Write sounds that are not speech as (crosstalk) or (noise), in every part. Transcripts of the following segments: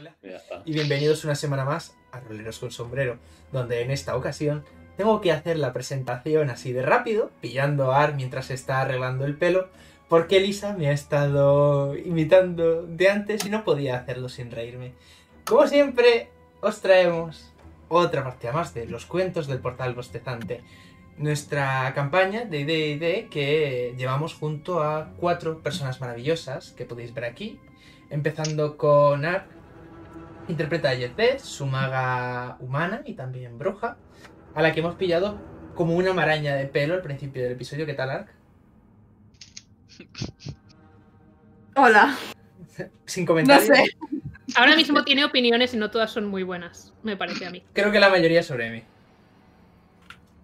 Hola. Y bienvenidos una semana más a Roleros con Sombrero, donde en esta ocasión tengo que hacer la presentación así de rápido, pillando a Ar mientras se está arreglando el pelo, porque Elisa me ha estado imitando de antes y no podía hacerlo sin reírme. Como siempre, os traemos otra partida más de los cuentos del portal bostezante. Nuestra campaña de D&D que llevamos junto a cuatro personas maravillosas que podéis ver aquí, empezando con Ar, interpreta a Yezbeth, su maga humana y también bruja, a la que hemos pillado como una maraña de pelo al principio del episodio. ¿Qué tal, Ark? (laughs) Hola, Sin no comentarios. sé. Ahora mismo tiene opiniones y no todas son muy buenas, me parece a mí. Creo que la mayoría sobre mí.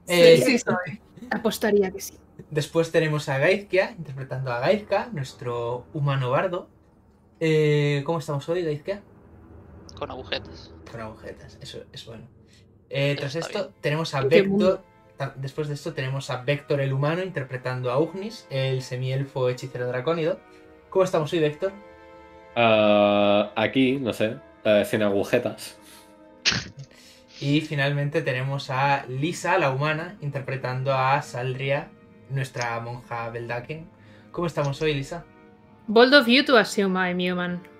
Eh, Sí, sí soy. Apostaría que sí. Después tenemos a Gaizkia, interpretando a Gaizka, nuestro humano bardo. Eh, ¿Cómo estamos hoy, Gaizkia? Con agujetas. Con agujetas, eso es bueno. Eh, tras esto tenemos a Vector. Después de esto tenemos a Vector el humano interpretando a Ugnis, el semielfo hechicero dracónido. ¿Cómo estamos hoy, Vector? Ah, aquí, no sé, eh, sin agujetas. Y finalmente tenemos a Lisa, la humana, interpretando a Salria, nuestra monja Beldaken. ¿Cómo estamos hoy, Lisa? Bold of you to assume I'm human.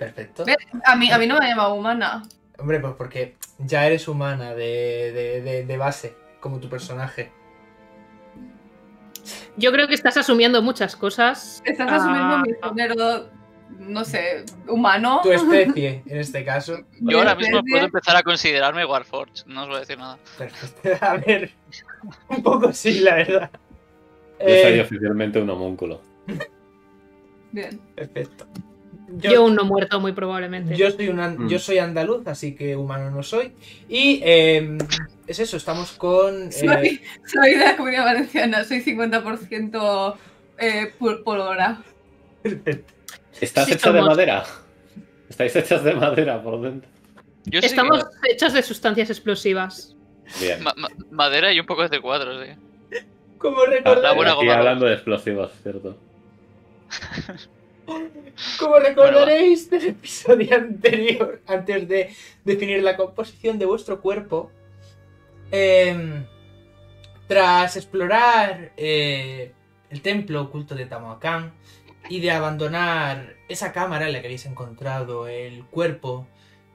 Perfecto. A mí, a mí no me llama humana. Hombre, pues porque ya eres humana de, de- de- de base, como tu personaje. Yo creo que estás asumiendo muchas cosas. Estás Ah, asumiendo mi género, no sé, humano. Tu especie, en este caso. (laughs) Yo ahora mismo puedo empezar a considerarme Warforged, no os voy a decir nada. Perfecto. (laughs) A ver, un poco sí, la verdad. Yo soy Eh, oficialmente un homúnculo. Bien. perfecto. Yo, Yo, un no muerto, muy probablemente. yo soy an- Mm. yo soy andaluz, así que humano no soy. Y eh, es eso, estamos con... eh, Soy, de la comunidad valenciana, soy 50% eh, pur- polora. perfecto. (laughs) ¿Estás Sí hecha de madera? Estáis hechas de madera por dentro. Yo Estamos hechos de sustancias explosivas. Bien. ma- ma- madera y un poco de C4, sí. Como Ah, goma. hablando de explosivos, ¿cierto? (laughs) como recordaréis del episodio anterior, antes de definir la composición de vuestro cuerpo, em, tras explorar eh, el templo oculto de Tamoacán y de abandonar esa cámara en la que habéis encontrado el cuerpo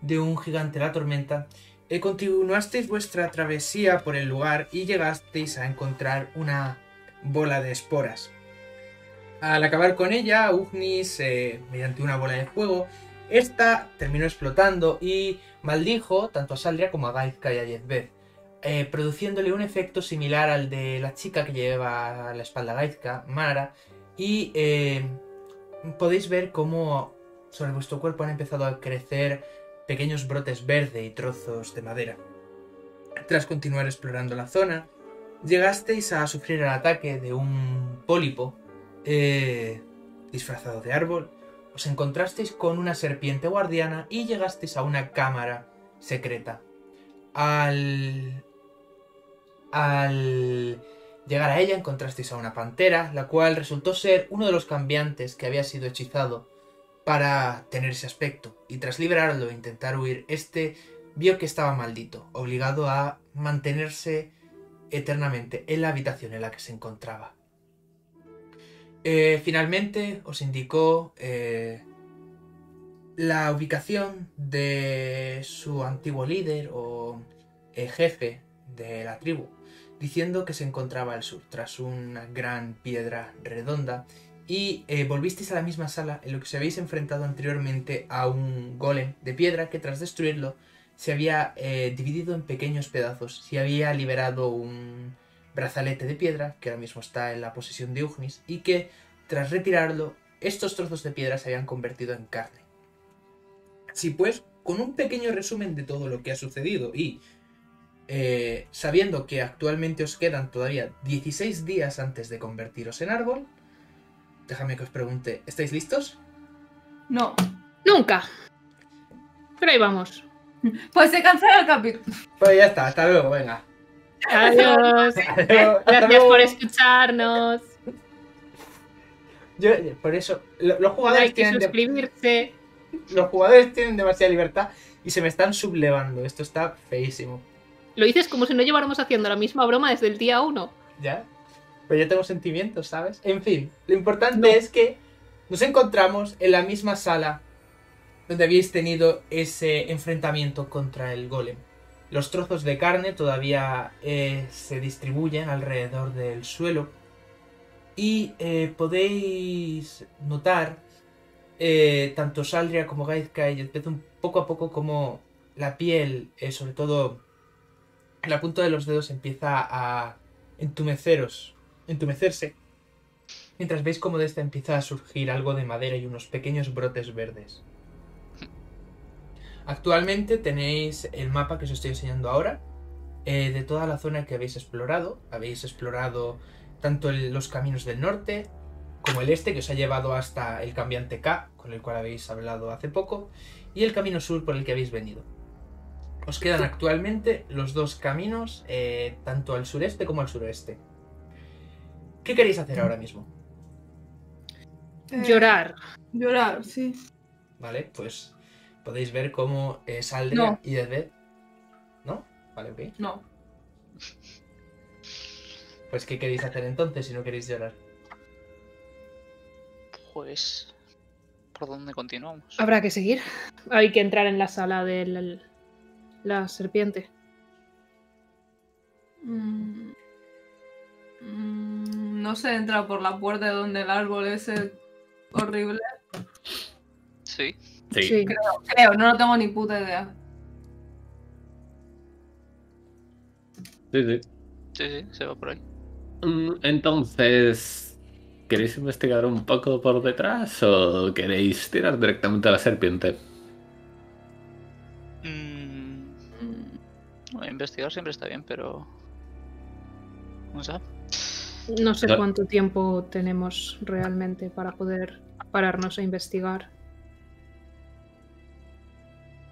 de un gigante de la tormenta, eh, continuasteis vuestra travesía por el lugar y llegasteis a encontrar una bola de esporas. Al acabar con ella, Ugnis, mediante una bola de fuego, esta terminó explotando y maldijo tanto a Saldria como a Gaizka y a Yezbeth, eh, produciéndole un efecto similar al de la chica que lleva a la espalda Gaizka, Mara, y eh, podéis ver cómo sobre vuestro cuerpo han empezado a crecer pequeños brotes verde y trozos de madera. Tras continuar explorando la zona, llegasteis a sufrir el ataque de un pólipo eh, disfrazado de árbol, os encontrasteis con una serpiente guardiana y llegasteis a una cámara secreta. Al. Al llegar a ella encontrasteis a una pantera, la cual resultó ser uno de los cambiantes que había sido hechizado para tener ese aspecto, y tras liberarlo e intentar huir, este vio que estaba maldito, obligado a mantenerse eternamente en la habitación en la que se encontraba. Eh, finalmente os indicó eh, la ubicación de su antiguo líder o eh, jefe de la tribu, diciendo que se encontraba al sur, tras una gran piedra redonda, y volvisteis a la misma sala en lo que os habéis enfrentado anteriormente a un golem de piedra que tras destruirlo se había dividido en pequeños pedazos, se había liberado un brazalete de piedra, que ahora mismo está en la posesión de Ugnis, y que, tras retirarlo, estos trozos de piedra se habían convertido en carne. Así pues, con un pequeño resumen de todo lo que ha sucedido y eh, sabiendo que actualmente os quedan todavía 16 días antes de convertiros en árbol, déjame que os pregunte, ¿estáis listos? No. Nunca. Pero ahí vamos. Pues se cancela el capítulo. Pues ya está, hasta luego, venga. Adiós. (laughs) Gracias por escucharnos. Yo, por eso, lo- los jugadores Hay que tienen de- suscribirse. los jugadores tienen demasiada libertad y se me están sublevando. Esto está feísimo. Lo dices como si no lleváramos haciendo la misma broma desde el día 1. ¿Ya? Pero yo tengo sentimientos, ¿sabes? En fin, lo importante es que nos encontramos en la misma sala donde habéis tenido ese enfrentamiento contra el golem. Los trozos de carne todavía eh, se distribuyen alrededor del suelo y eh, podéis notar eh, tanto Saldria como Gaizka y un poco a poco como la piel, sobre todo la punta de los dedos, empieza a entumeceros, entumecerse. Mientras veis como de esta empieza a surgir algo de madera y unos pequeños brotes verdes. Actualmente tenéis el mapa que os estoy enseñando ahora eh, de toda la zona que habéis explorado. Habéis explorado tanto el- los caminos del norte como el este que os ha llevado hasta el cambiante K, con el cual habéis hablado hace poco, y el camino sur por el que habéis venido. Os quedan actualmente los dos caminos, eh, tanto al sureste como al suroeste. ¿Qué queréis hacer ahora mismo? Eh, Llorar. Llorar, sí. Vale, pues podéis ver cómo eh, Saldria No. y Dedet... ¿No? Vale, ok. No. Pues ¿qué queréis hacer entonces si no queréis llorar? Pues. ¿Por dónde continuamos? Habrá que seguir. Hay que entrar en la sala de la, la serpiente. Mm. Mm, no sé, entra por la puerta de donde el árbol ese horrible. Sí. Sí. Sí. Creo, no lo tengo ni puta idea. sí, sí. Sí, sí, se va por ahí. Mm, Entonces, ¿queréis investigar un poco por detrás o queréis tirar directamente a la serpiente? Mm, Mm, bueno, investigar siempre está bien, pero. No sé. No sé No. cuánto tiempo tenemos realmente para poder pararnos a investigar.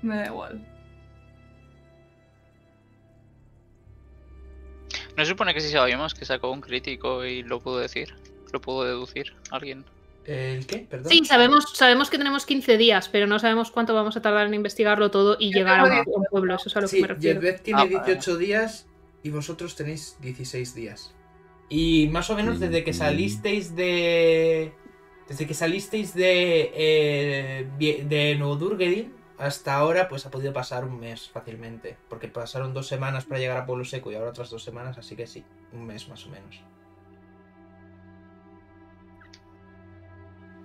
Me da igual. No se supone que si sabíamos que sacó un crítico y lo pudo decir. Lo pudo deducir alguien. ¿El qué? Perdón. Sí, sabemos, sabemos que tenemos 15 días, pero no sabemos cuánto vamos a tardar en investigarlo todo y llegar a un, un pueblo. Eso es a lo que Sí, me refiero. Jedbeth tiene Ah, vale. 18 días y vosotros tenéis 16 días. Y más o menos desde que salisteis de... Desde que salisteis de... eh, de Nuevo Durgedin hasta ahora, pues ha podido pasar un mes fácilmente. Porque pasaron dos semanas para llegar a Pueblo Seco y ahora otras dos semanas, así que sí, un mes más o menos.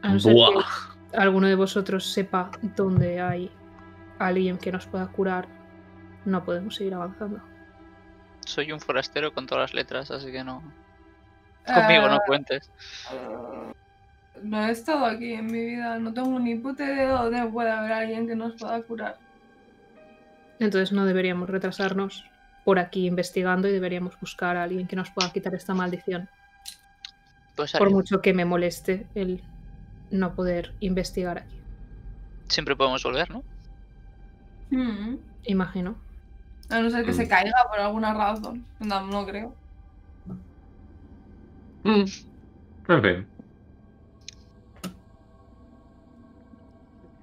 A no ser Buah. que alguno de vosotros sepa dónde hay alguien que nos pueda curar, no podemos seguir avanzando. Soy un forastero con todas las letras, así que no. Conmigo no cuentes. No he estado aquí en mi vida, no tengo ni puta idea de dónde puede haber alguien que nos pueda curar. Entonces no deberíamos retrasarnos por aquí investigando y deberíamos buscar a alguien que nos pueda quitar esta maldición. Pues Por mucho que me moleste el no poder investigar aquí. siempre podemos volver, ¿no? Mm. Imagino. A no ser que Mm. se caiga por alguna razón. No, no creo. Mm. En fin.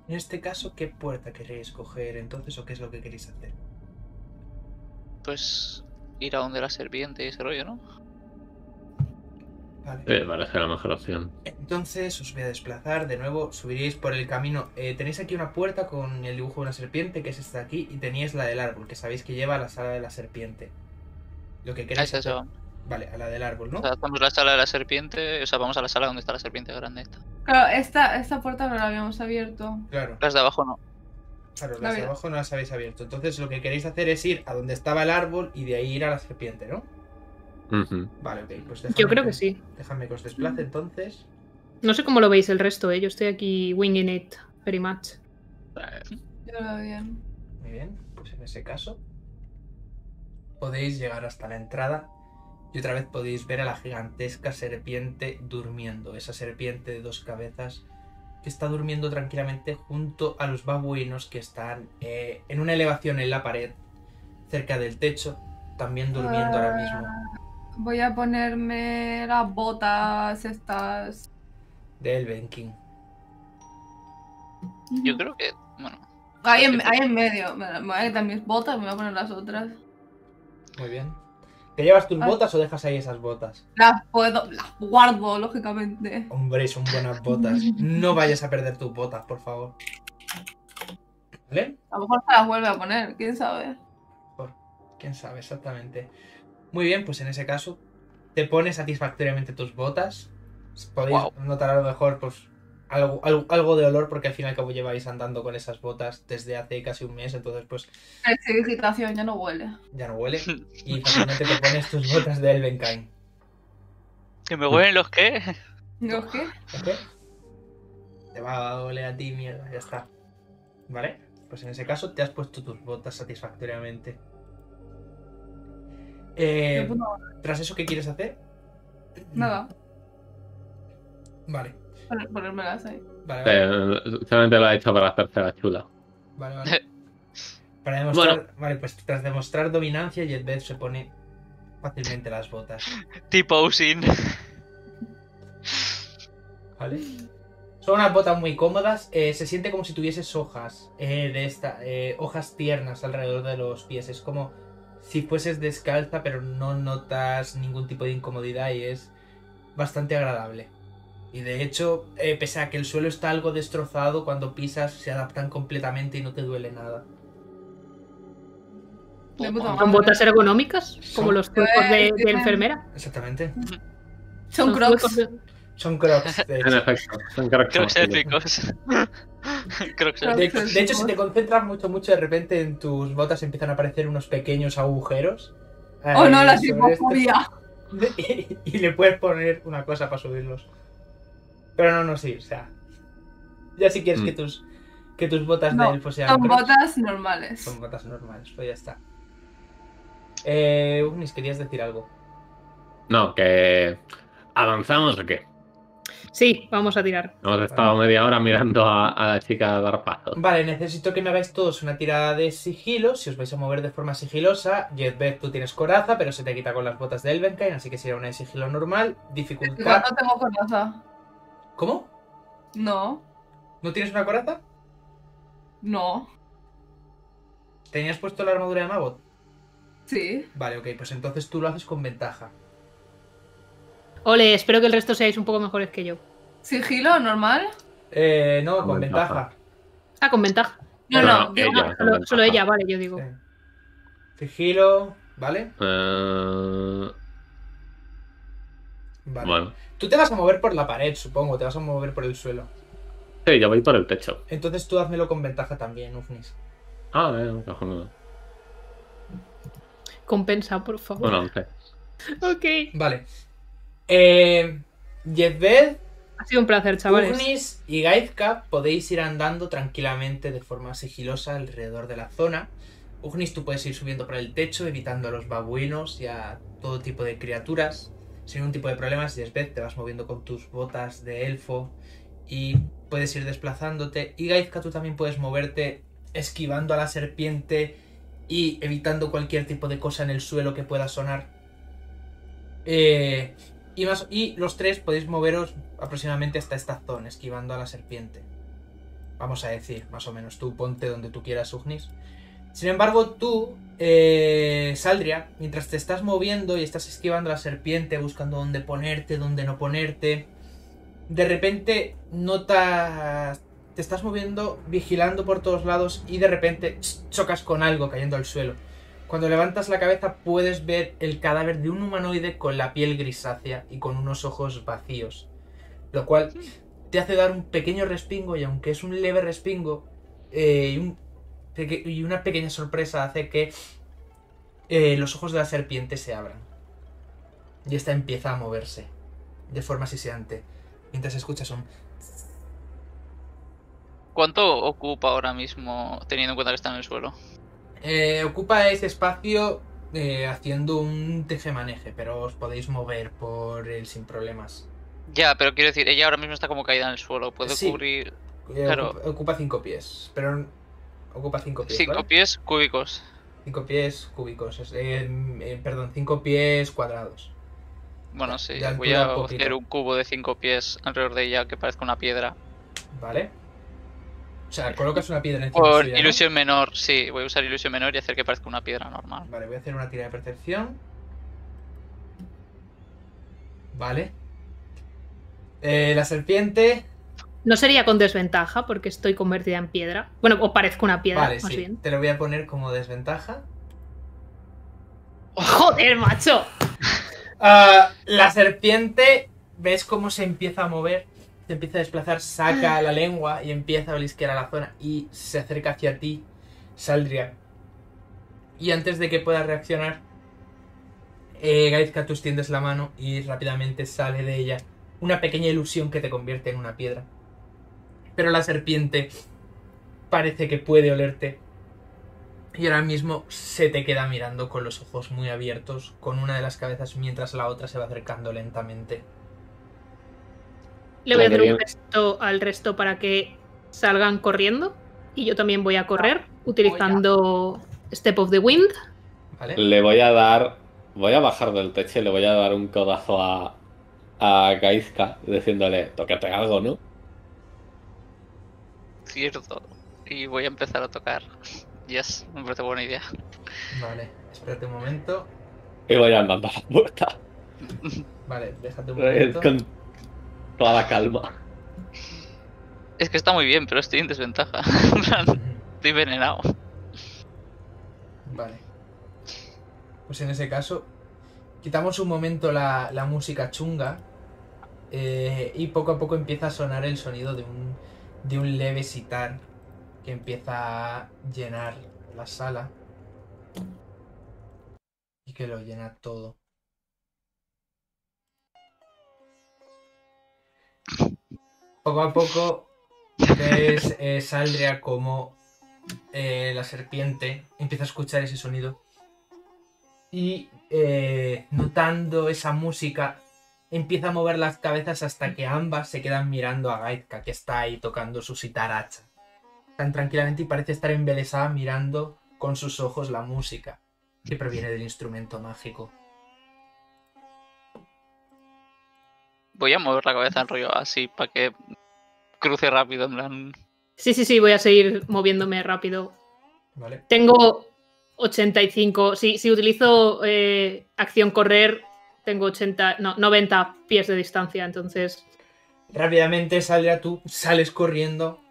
En este caso, ¿qué puerta queréis coger entonces o qué es lo que queréis hacer? Pues ir a donde la serpiente y ese rollo, ¿no? Vale. Me parece la mejor opción. Entonces os voy a desplazar de nuevo, subiréis por el camino. Eh, tenéis aquí una puerta con el dibujo de una serpiente, que es esta de aquí, y tenéis la del árbol, que sabéis que lleva a la sala de la serpiente. Lo que queréis esa se hacer- va. Vale, a la del árbol, ¿no? O sea, hacemos la sala de la serpiente, o sea, vamos a la sala donde está la serpiente grande esta. Claro, esta, esta puerta no la habíamos abierto. Claro, Las de abajo no. claro, La las de abajo no las habéis abierto. Entonces lo que queréis hacer es ir a donde estaba el árbol y de ahí ir a la serpiente, ¿no? Vale, ok, pues dejadme Yo creo que sí. Dejadme que os desplace entonces. No sé cómo lo veis el resto, ¿eh? Yo estoy aquí winging it very much. Yo lo veo bien. Muy bien, pues en ese caso podéis llegar hasta la entrada y otra vez podéis ver a la gigantesca serpiente durmiendo. Esa serpiente de dos cabezas que está durmiendo tranquilamente junto a los babuinos que están eh, en una elevación en la pared cerca del techo, también durmiendo ahora mismo. Voy a ponerme las botas estas. De Elven King. Yo creo que. Bueno. Ahí en, ahí en medio. Me, me voy a quitar mis botas, me voy a poner las otras. Muy bien. ¿Te llevas tus Ay. botas o dejas ahí esas botas? Las puedo, las guardo, lógicamente. Hombre, son buenas botas. No vayas a perder tus botas, por favor. ¿Vale? A lo mejor se las vuelve a poner, quién sabe. Quién sabe exactamente. Muy bien, pues en ese caso, te pones satisfactoriamente tus botas. Podéis notar a lo mejor, pues, algo, algo, algo de olor, porque al fin y al cabo lleváis andando con esas botas desde hace casi un mes, entonces, pues, Felicitación, ya no huele. ya no huele. (laughs) Y fácilmente te pones tus botas de Elvenkind. ¿Que me huelen los qué? ¿Yo qué? Te va a oler a ti, mierda, ya está. ¿Vale? Pues en ese caso te has puesto tus botas satisfactoriamente. Eh, tras eso, ¿qué quieres hacer? Nada, Vale, ponérmelas ahí. vale, vale. Solamente lo ha hecho para hacerse la chula. vale, vale. (laughs) Para demostrar, Bueno. vale, pues tras demostrar dominancia, Jetbeth se pone fácilmente las botas. Tipo sin. ¿Vale? Son unas botas muy cómodas. eh, se siente como si tuvieses hojas eh, de esta, eh, hojas tiernas alrededor de los pies. Es como si fueses descalza, pero no notas ningún tipo de incomodidad y es bastante agradable. Y de hecho, eh, pese a que el suelo está algo destrozado, cuando pisas se adaptan completamente y no te duele nada. De puta ¿Con madre. botas ergonómicas? Como Son- los cuerpos de, enfermera. Exactamente. Son crocs. Son crocs, (laughs) de En hecho. efecto, son crocs Crocs épicos. (laughs) Crocs. De, hecho, si te concentras mucho, mucho, de repente en tus botas empiezan a aparecer unos pequeños agujeros. Oh no, eh, la este- (laughs) y, y le puedes poner una cosa para subirlos. Pero no, no, sí, o sea. Ya si quieres Mm. que tus que tus botas No, de elfo sean Son botas normales. son botas normales, pues ya está. Eh, Ugnis, querías decir algo. No, que. ¿Avanzamos o qué? Sí, vamos a tirar. Hemos estado media hora mirando a, a la chica dar pasos. Vale, necesito que me hagáis todos una tirada de sigilo. Si os vais a mover de forma sigilosa, Jetbeth, tú tienes coraza, pero se te quita con las botas de Elvenkind, así que será una de sigilo normal. Dificultad. No tengo coraza. ¿Cómo? No, ¿No tienes una coraza? no. ¿Tenías puesto la armadura de mago? Sí. Vale, ok, pues entonces tú lo haces con ventaja. Ole, espero que el resto seáis un poco mejores que yo. ¿Sigilo normal? Eh, no, Con con ventaja. ventaja. Ah, con ventaja. No, No, no. no, digo- ella. Solo, solo ella, vale, yo digo. Sigilo, ¿vale? Eh, Vale. bueno. Tú te vas a mover por la pared, supongo, te vas a mover por el suelo. Sí, yo voy por el techo. Entonces tú házmelo con ventaja también, Ufnis. Ah, eh, cojonudo. Compensa, por favor. 11. (laughs) Ok. Vale. Eh, Jezbel, Ha sido un placer, chavales. Ugnis y Gaizka podéis ir andando tranquilamente de forma sigilosa alrededor de la zona. Ugnis, tú puedes ir subiendo por el techo, evitando a los babuinos y a todo tipo de criaturas. Sin ningún tipo de problemas, Jezbel, te vas moviendo con tus botas de elfo y puedes ir desplazándote. Y Gaizka, tú también puedes moverte esquivando a la serpiente y evitando cualquier tipo de cosa en el suelo que pueda sonar. Eh, y, más, y los tres podéis moveros aproximadamente hasta esta zona, esquivando a la serpiente. Vamos a decir, más o menos. Tú ponte donde tú quieras, Ugnis. Sin embargo, tú, eh, Saldria, mientras te estás moviendo y estás esquivando a la serpiente, buscando dónde ponerte, dónde no ponerte, de repente notas... Te estás moviendo, vigilando por todos lados y de repente chocas con algo cayendo al suelo. Cuando levantas la cabeza puedes ver el cadáver de un humanoide con la piel grisácea y con unos ojos vacíos. Lo cual te hace dar un pequeño respingo y aunque es un leve respingo eh, y, un y una pequeña sorpresa hace que eh, los ojos de la serpiente se abran. Y esta empieza a moverse de forma siseante. Mientras escuchas un... ¿Cuánto ocupa ahora mismo, teniendo en cuenta que está en el suelo? Eh, ocupa ese espacio eh, haciendo un tejemaneje, pero os podéis mover por él sin problemas. Ya, pero quiero decir, ella ahora mismo está como caída en el suelo. Puede Sí. cubrir Eh, Claro. ocupa, ocupa cinco pies, pero ocupa cinco pies. cinco ¿vale? pies cúbicos. Cinco pies cúbicos, eh, eh, perdón, cinco pies cuadrados. Bueno, sí, voy a poquito. hacer un cubo de cinco pies alrededor de ella que parezca una piedra. ¿Vale? O sea, colocas una piedra encima Con suya, ¿no? ilusión menor, sí, voy a usar ilusión menor y hacer que parezca una piedra normal. Vale, voy a hacer una tira de percepción. Vale. Eh, la serpiente. No sería con desventaja porque estoy convertida en piedra. Bueno, o parezco una piedra, Vale, más sí. bien. Te lo voy a poner como desventaja. ¡Joder, macho! Ah, la serpiente, ves cómo se empieza a mover, se empieza a desplazar, saca la lengua y empieza a olisquear a la zona y se acerca hacia ti, Saldria. Y antes de que puedas reaccionar, eh, Gaizka, tú extiendes la mano y rápidamente sale de ella una pequeña ilusión que te convierte en una piedra. Pero la serpiente parece que puede olerte y ahora mismo se te queda mirando con los ojos muy abiertos, con una de las cabezas mientras la otra se va acercando lentamente. Le voy a hacer que un gesto al resto para que salgan corriendo. Y yo también voy a correr utilizando Step of the Wind. ¿Vale? Le voy a dar. Voy a bajar del techo y le voy a dar un codazo a. a Gaizka diciéndole, tócate algo, ¿no? Cierto. Y voy a empezar a tocar. Yes, me parece buena idea. Vale, espérate un momento. Y voy andando a la puerta. Vale, déjate un momento. Con toda la calma. Es que está muy bien, pero estoy en desventaja. (laughs) Estoy envenenado. Vale. Pues en ese caso, quitamos un momento la, la música chunga eh, y poco a poco empieza a sonar el sonido de un, de un leve sitar que empieza a llenar la sala y que lo llena todo. Poco a poco ves, eh, Saldria, como eh, la serpiente empieza a escuchar ese sonido y eh, notando esa música empieza a mover las cabezas hasta que ambas se quedan mirando a Gaitka que está ahí tocando su sitaracha tan tranquilamente y parece estar embelesada mirando con sus ojos la música que proviene del instrumento mágico. Voy a mover la cabeza en rollo así para que cruce rápido, en plan. Sí, sí, sí, voy a seguir moviéndome rápido. ¿Vale? Tengo 85. Si, si utilizo eh, acción correr, tengo 80, no, 90 pies de distancia, entonces. Rápidamente Saldria, tú sales corriendo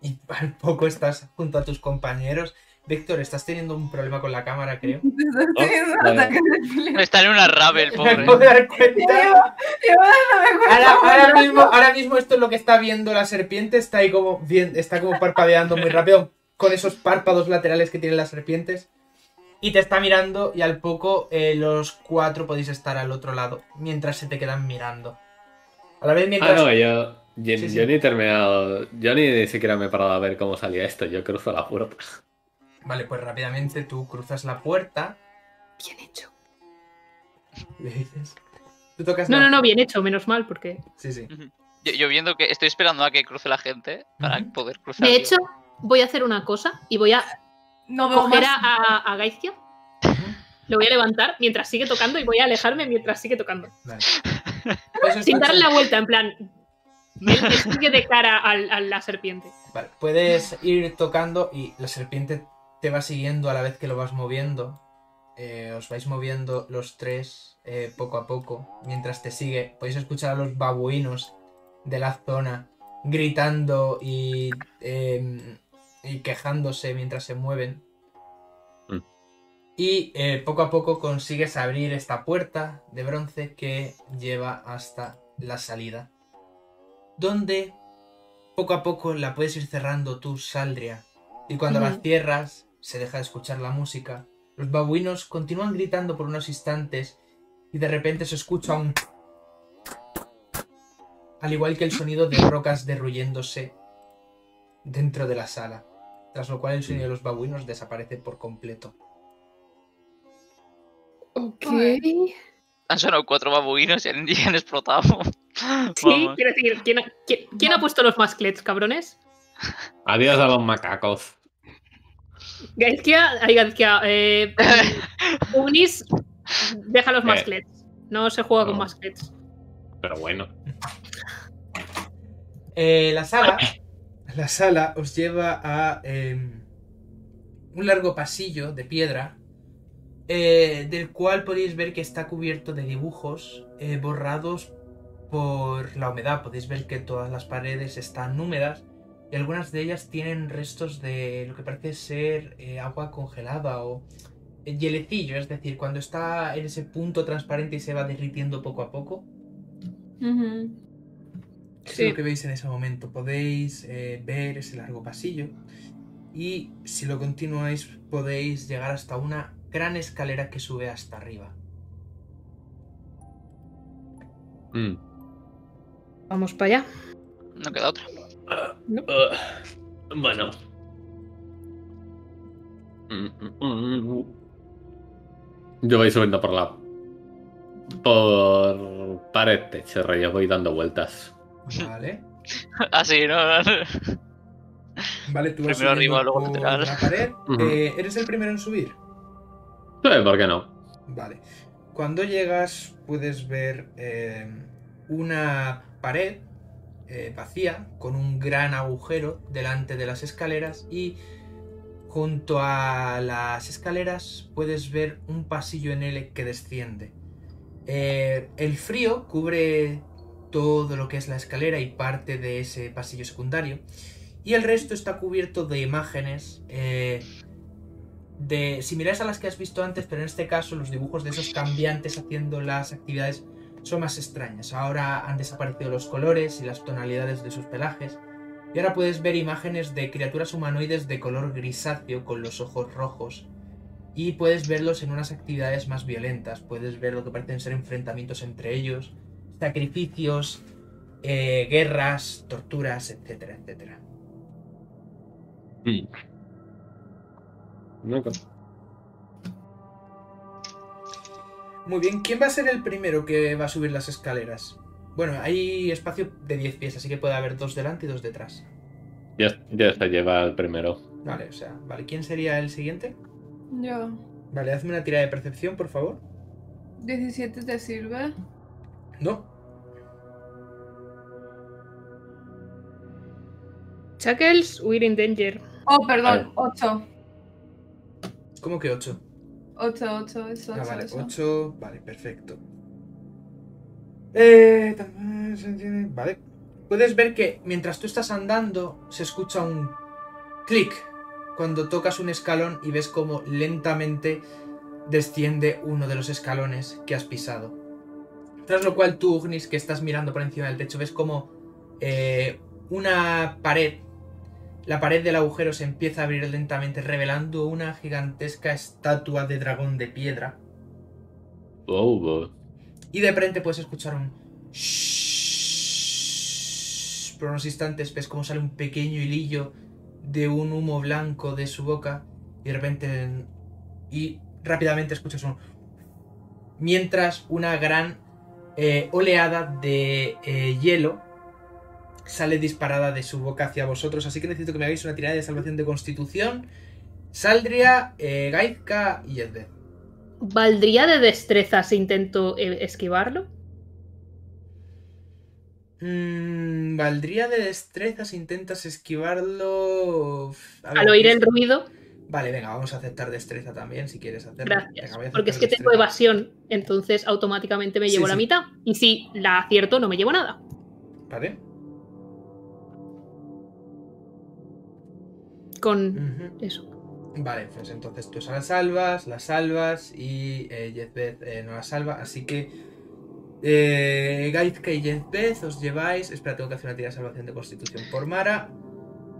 y (laughs) al poco estás junto a tus compañeros. Víctor, estás teniendo un problema con la cámara, creo. (laughs) De epilepsia. Está en una rave el Me pobre. acabo de dar cuenta. Llevo dándome cuenta Ahora, por ahora rato. mismo, ahora mismo esto es lo que está viendo la serpiente, está ahí como bien, está como parpadeando muy rápido con esos párpados laterales que tienen las serpientes. Y te está mirando y al poco eh, los cuatro podéis estar al otro lado mientras se te quedan mirando. A la vez Ah, mientras... no, yo. Yo, Sí, sí. yo ni he terminado. Yo ni siquiera me he parado a ver cómo salía esto. Yo cruzo la puerta. Vale, pues rápidamente tú cruzas la puerta. Bien hecho. Le dices... Tú tocas No, la- no, no, bien hecho, menos mal, porque. Sí, sí. Yo, yo viendo que estoy esperando a que cruce la gente para poder cruzar. De yo. hecho, voy a hacer una cosa y voy a No veo coger más. a, a, a Gaizkia, Lo voy a levantar mientras sigue tocando y voy a alejarme mientras sigue tocando. Vale. Pues Sin darle la vuelta, en plan. Él él (laughs) sigue de cara al- a la serpiente. Vale, puedes ir tocando y la serpiente te va siguiendo a la vez que lo vas moviendo. Eh, os vais moviendo los tres eh, poco a poco. Mientras te sigue, podéis escuchar a los babuinos de la zona gritando y, eh, y quejándose mientras se mueven. Mm. Y eh, poco a poco consigues abrir esta puerta de bronce que lleva hasta la salida. Donde poco a poco la puedes ir cerrando tú, Saldria. Y cuando la Ujú. cierras, se deja de escuchar la música. Los babuinos continúan gritando por unos instantes y de repente se escucha un... Al igual que el sonido de rocas derruyéndose dentro de la sala. Tras lo cual el sonido de los babuinos desaparece por completo. Ok. Han sonado cuatro babuinos y han, y han explotado. (laughs) Sí, Vamos. quiero decir, ¿quién, ha- quién- quién ha puesto los masclets, cabrones? Adiós a los macacos. Gaizkia, ay, Gaizkia, eh, (laughs) Unis, deja los Eh. masclets. No se juega con masclets. Pero bueno. Eh, la sala, (laughs) la sala os lleva a em, un largo pasillo de piedra, eh, del cual podéis ver que está cubierto de dibujos eh, borrados por la humedad. Podéis ver que todas las paredes están húmedas y algunas de ellas tienen restos de lo que parece ser eh, agua congelada o eh, hielecillo, es decir, cuando está en ese punto transparente y se va derritiendo poco a poco. Ujú. Eso Sí. es lo que veis en ese momento. Podéis eh, ver ese largo pasillo y si lo continuáis podéis llegar hasta una gran escalera que sube hasta arriba. Mm. Vamos para allá. No queda otra. Uh, bueno. Yo voy subiendo por la. Por pared techo, rollo, voy dando vueltas. Vale. (laughs) Así, ¿no? Vale, tú vas Primero arriba, luego por lateral. la pared. Eh, ¿Eres el primero en subir? Sí, ¿por qué no? Vale. Cuando llegas puedes ver eh, una pared eh, vacía con un gran agujero delante de las escaleras y junto a las escaleras puedes ver un pasillo en L que desciende. Eh, el frío cubre todo lo que es la escalera y parte de ese pasillo secundario y el resto está cubierto de imágenes eh, de similares a las que has visto antes, pero en este caso los dibujos de esos cambiantes haciendo las actividades son más extrañas. Ahora han desaparecido los colores y las tonalidades de sus pelajes. Y ahora puedes ver imágenes de criaturas humanoides de color grisáceo con los ojos rojos. Y puedes verlos en unas actividades más violentas. Puedes ver lo que parecen ser enfrentamientos entre ellos, sacrificios, eh, guerras, torturas, etcétera, etcétera. Mm. Muy bien, ¿quién va a ser el primero que va a subir las escaleras? Bueno, hay espacio de 10 pies, así que puede haber dos delante y dos detrás. Ya, ya se lleva el primero. Vale, o sea, vale, ¿quién sería el siguiente? Yo. Vale, hazme una tirada de percepción, por favor. 17 te sirve. No, Chuckles, we're in danger. Oh, perdón, 8. ¿cómo que 8? 8, 8, es 8. Ah, vale, 8, vale, perfecto. Eh, también se entiende- Vale. Puedes ver que mientras tú estás andando se escucha un clic cuando tocas un escalón y ves como lentamente desciende uno de los escalones que has pisado. Tras lo cual tú, Ugnis, que estás mirando por encima del techo, ves como eh, una pared, la pared del agujero se empieza a abrir lentamente, revelando una gigantesca estatua de dragón de piedra. Oh, oh. Y de repente puedes escuchar un... shhh. Por unos instantes ves cómo sale un pequeño hilillo de un humo blanco de su boca. Y de repente... Y rápidamente escuchas un... Mientras una gran eh, oleada de eh, hielo sale disparada de su boca hacia vosotros. Así que necesito que me hagáis una tirada de salvación de constitución. Saldria, eh, Gaizka y Yedbeth. ¿Valdría de destreza si intento eh, esquivarlo? Mm, valdría de destreza si intentas esquivarlo. Ver, Al oír el ruido, Vale, venga, vamos a aceptar destreza también si quieres hacerlo. gracias. Venga, Porque es que tengo destreza. evasión, entonces automáticamente me Sí, llevo la sí. mitad. Y si la acierto, no me llevo nada. Vale. Con eso. Vale, pues entonces tú la salvas, la salvas y eh, Yezbeth eh, no la salva. Así que eh, Gaizka y Yezbeth os lleváis. Espera, tengo que hacer una tirada de salvación de constitución por Mara,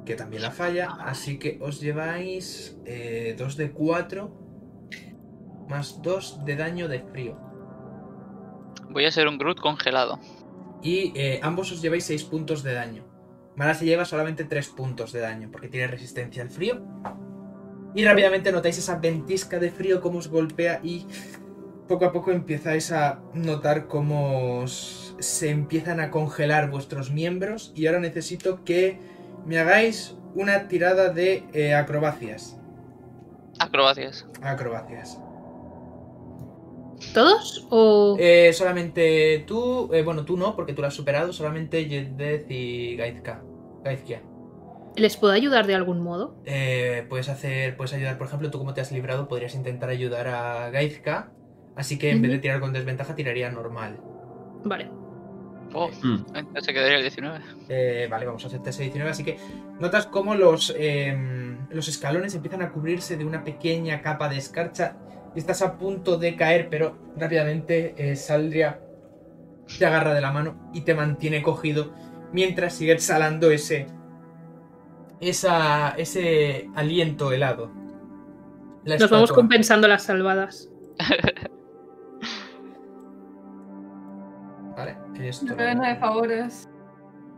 que también la falla. Así que os lleváis 2 de 4 más 2 de daño de frío. Voy a ser un Groot congelado. Y eh, ambos os lleváis 6 puntos de daño. Mara se lleva solamente 3 puntos de daño porque tiene resistencia al frío. Y rápidamente notáis esa ventisca de frío como os golpea y poco a poco empezáis a notar cómo os- se empiezan a congelar vuestros miembros. Y ahora necesito que me hagáis una tirada de eh, acrobacias. Acrobacias. Acrobacias. ¿Todos? ¿O Eh, solamente tú, eh, bueno, tú no, porque tú lo has superado, solamente Yedeth y Gaizka. Gaizkia. ¿Les puedo ayudar de algún modo? Eh, puedes hacer, puedes ayudar, por ejemplo, tú como te has librado, podrías intentar ayudar a Gaizka. Así que en vez de tirar con desventaja, tiraría normal. Vale. Oh, Mm. entonces se quedaría el 19. Eh, vale, vamos a hacer ese 19. Así que notas cómo los, em, los escalones empiezan a cubrirse de una pequeña capa de escarcha. Estás a punto de caer, pero rápidamente eh, Saldria te agarra de la mano y te mantiene cogido mientras sigue exhalando ese, esa, ese aliento helado. La Nos vamos compensando las salvadas. Vale, esto No cadena de favores.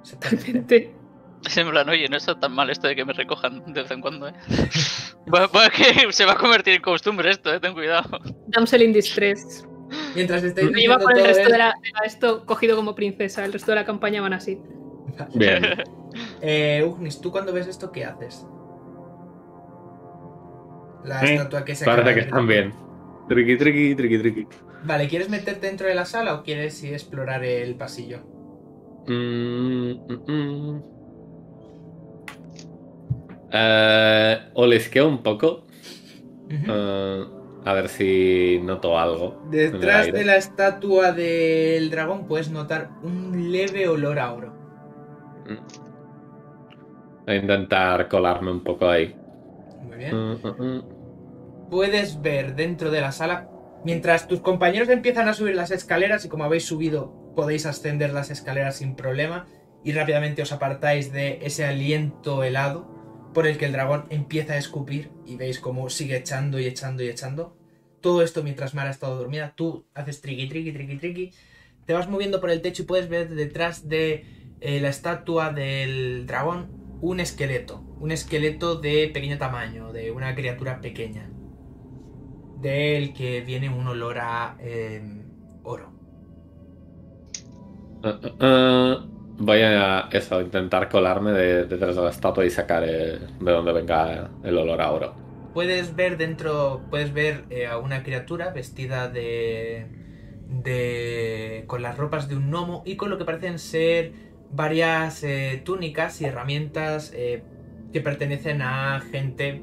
Exactamente. (laughs) Es en plan, oye, no está tan mal esto de que me recojan de vez en cuando, eh. (laughs) Bueno, pues que se va a convertir en costumbre esto, eh, ten cuidado. Damsel in distress. Mientras estáis Me lleva diciendo con el resto de la, de esto cogido como princesa. El resto de la campaña van así. Bien. (laughs) Eh, Ugnis, ¿tú cuando ves esto qué haces? La Eh, estatua que se Parece que están bien. Triqui, triqui, triqui, triqui. Vale, ¿quieres meterte dentro de la sala o quieres ir a explorar el pasillo? Mm, mm, mm. Eh, olisqueo un poco. Eh, a ver si noto algo. Detrás de la estatua del dragón puedes notar un leve olor a oro. Voy a intentar colarme un poco ahí. Muy bien. Mm, mm, mm. Puedes ver dentro de la sala, mientras tus compañeros empiezan a subir las escaleras y como habéis subido podéis ascender las escaleras sin problema y rápidamente os apartáis de ese aliento helado por el que el dragón empieza a escupir y veis cómo sigue echando y echando y echando. Todo esto mientras Mara ha estado dormida, tú haces triqui, triqui, triqui, triqui, te vas moviendo por el techo y puedes ver detrás de eh, la estatua del dragón un esqueleto, un esqueleto de pequeño tamaño, de una criatura pequeña del que viene un olor a eh, oro. Eh, eh, eh, Voy a eso, intentar colarme de- detrás de la estatua y sacar eh, de donde venga el olor a oro. Puedes ver dentro, puedes ver eh, a una criatura vestida de, de, con las ropas de un gnomo y con lo que parecen ser varias eh, túnicas y herramientas eh, que pertenecen a gente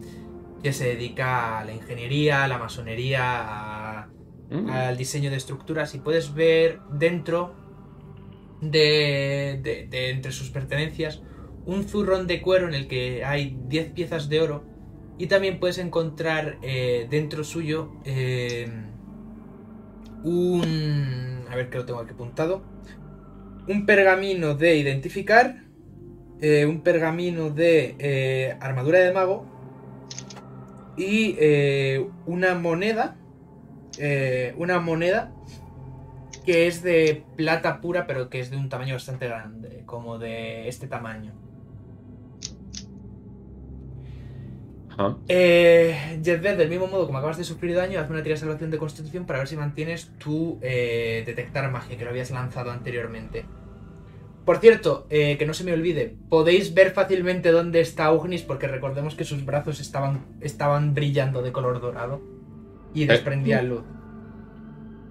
que se dedica a la ingeniería, a la masonería, a, Mm. al diseño de estructuras y puedes ver dentro de, de- de entre sus pertenencias un zurrón de cuero en el que hay 10 piezas de oro y también puedes encontrar eh, dentro suyo eh, un... a ver que lo tengo aquí apuntado. Un pergamino de identificar, eh, un pergamino de eh, armadura de mago y una moneda una moneda que es de plata pura, pero que es de un tamaño bastante grande, como de este tamaño. Ajá. Eh, del mismo modo, como acabas de sufrir daño, haz una tira de salvación de constitución para ver si mantienes tu eh, detectar magia que lo habías lanzado anteriormente. Por cierto, eh, que no se me olvide, podéis ver fácilmente dónde está Ugnis porque recordemos que sus brazos estaban, estaban brillando de color dorado y desprendían luz.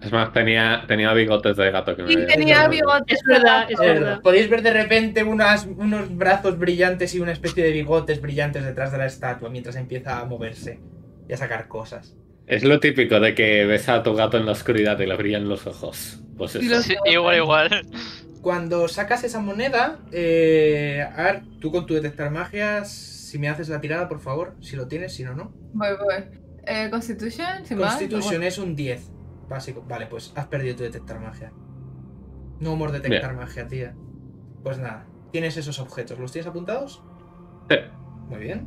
Es más, tenía, tenía bigotes de gato que me había- tenía bigotes. Es verdad, es verdad. Podéis ver de repente unas, unos brazos brillantes y una especie de bigotes brillantes detrás de la estatua mientras empieza a moverse y a sacar cosas. Es lo típico de que ves a tu gato en la oscuridad y le brillan los ojos. Pues eso. Sí, igual, igual. Cuando sacas esa moneda, eh, Ar, tú con tu detectar magias, si me haces la tirada, por favor, si lo tienes, si no, no. Voy, voy. Eh, Constitution, más. Constitution es un 10, básico. Vale, pues has perdido tu detectar magia. No humor detectar magia, tía. Pues nada, tienes esos objetos. ¿Los tienes apuntados? Sí. Muy bien.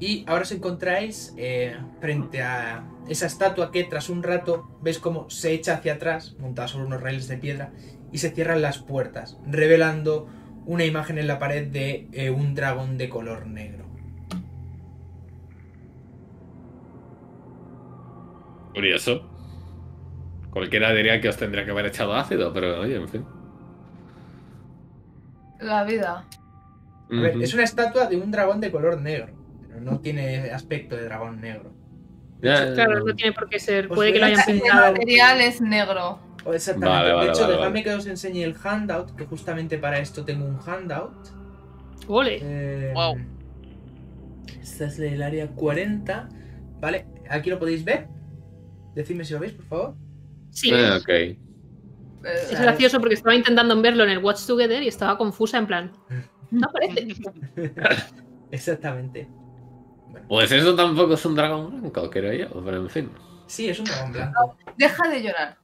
Y ahora os encontráis eh, frente a esa estatua que tras un rato veis cómo se echa hacia atrás, montada sobre unos raíles de piedra, y se cierran las puertas, revelando una imagen en la pared de eh, un dragón de color negro. Curioso. Cualquiera diría que os tendría que haber echado ácido, pero oye, en fin. La vida. A ver, es una estatua de un dragón de color negro, pero no tiene aspecto de dragón negro. Ya, Claro, no tiene por qué ser. Pues Puede que lo hayan enseñar- El pintado. material es negro. O exactamente. Vale, vale, de hecho, vale, dejadme vale. que os enseñe el handout, que justamente para esto tengo un handout. Ole. Eh, Guau. Esta es el área 40. Vale, aquí lo podéis ver. Decidme si lo veis, por favor. Sí. Ok. Eh, Es gracioso porque estaba intentando verlo en el Watch Together y estaba confusa en plan. No aparece. (laughs) Exactamente. Pues eso tampoco es un dragón blanco, creo yo, pero en fin. Sí, es un dragón blanco. Deja de llorar.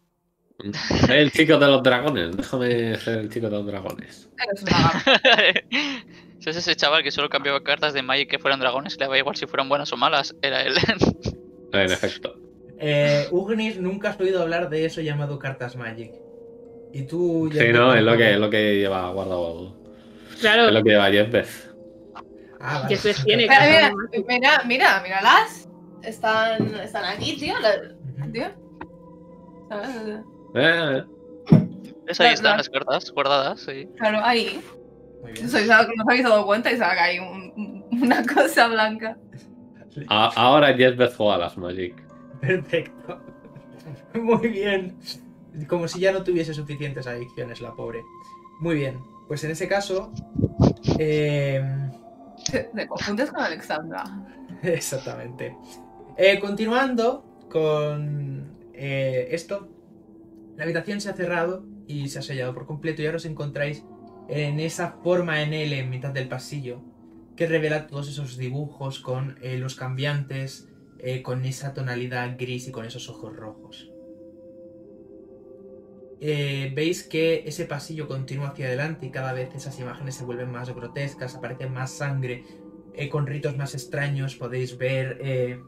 Soy el chico de los dragones, déjame ser el chico de los dragones. Eres. ¿Sabes (laughs) ese chaval que solo cambiaba cartas de Magic que fueran dragones? Le daba igual si fueran buenas o malas. Era él. En efecto. Eh, Ugnis, nunca has oído hablar de eso llamado cartas Magic. Y tú ya Sí, no, es lo que, es lo que lleva guardado. Claro, Es lo que lleva Jeff. Ah, vale. Jeff tiene Mira, cartas mira, mira, mira, míralas. Están, están aquí, tío. la- tío. ¿Sabes? Eh, ¿Ves? Ahí La- están la- las cartas guardadas. Sí. Claro, ahí. Muy bien. Sois algo que no os habéis dado cuenta y saca ahí un- una (laughs) cosa blanca. a- ahora Jeff juega a las Magic. (laughs) Perfecto. Muy bien. Como si ya no tuviese suficientes adicciones, la pobre. Muy bien. Pues en ese caso. eh, (laughs) Te, confundes con Alexandra. (laughs) Exactamente. Eh, continuando con eh, esto, la habitación se ha cerrado y se ha sellado por completo y ahora os encontráis en esa forma en L en mitad del pasillo que revela todos esos dibujos con eh, los cambiantes, eh, con esa tonalidad gris y con esos ojos rojos. Eh, Veis que ese pasillo continúa hacia adelante y cada vez esas imágenes se vuelven más grotescas, aparece más sangre, eh, con ritos más extraños. Podéis ver eh,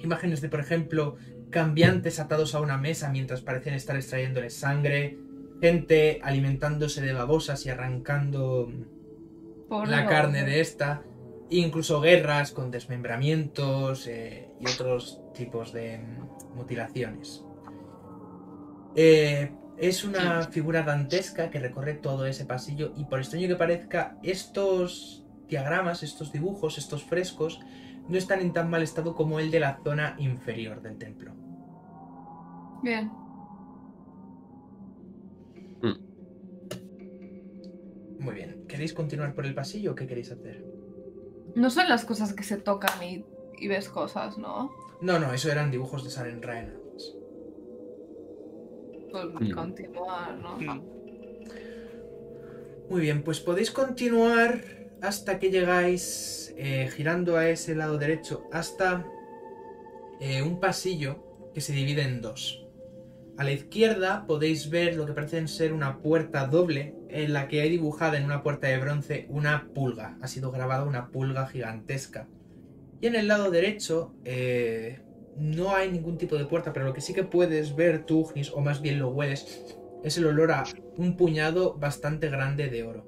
imágenes de, por ejemplo, cambiantes atados a una mesa mientras parecen estar extrayéndoles sangre. Gente alimentándose de babosas y arrancando Pobre la carne de esta. Incluso guerras con desmembramientos eh, y otros tipos de mm, mutilaciones. Eh, es una figura dantesca que recorre todo ese pasillo y por extraño que parezca, estos diagramas, estos dibujos, estos frescos, no están en tan mal estado como el de la zona inferior del templo. Bien. Muy bien, ¿queréis continuar por el pasillo o qué queréis hacer? No son las cosas que se tocan y, y ves cosas, ¿no? No, no, eso eran dibujos de Saren Rae nada más. Pues Mm. continuar, ¿no? Mm. Muy bien, pues podéis continuar hasta que llegáis eh, girando a ese lado derecho hasta eh, un pasillo que se divide en dos. A la izquierda podéis ver lo que parecen ser una puerta doble en la que hay dibujada en una puerta de bronce una pulga. Ha sido grabada una pulga gigantesca. Y en el lado derecho eh, no hay ningún tipo de puerta, pero lo que sí que puedes ver tú, o más bien lo hueles, es el olor a un puñado bastante grande de oro.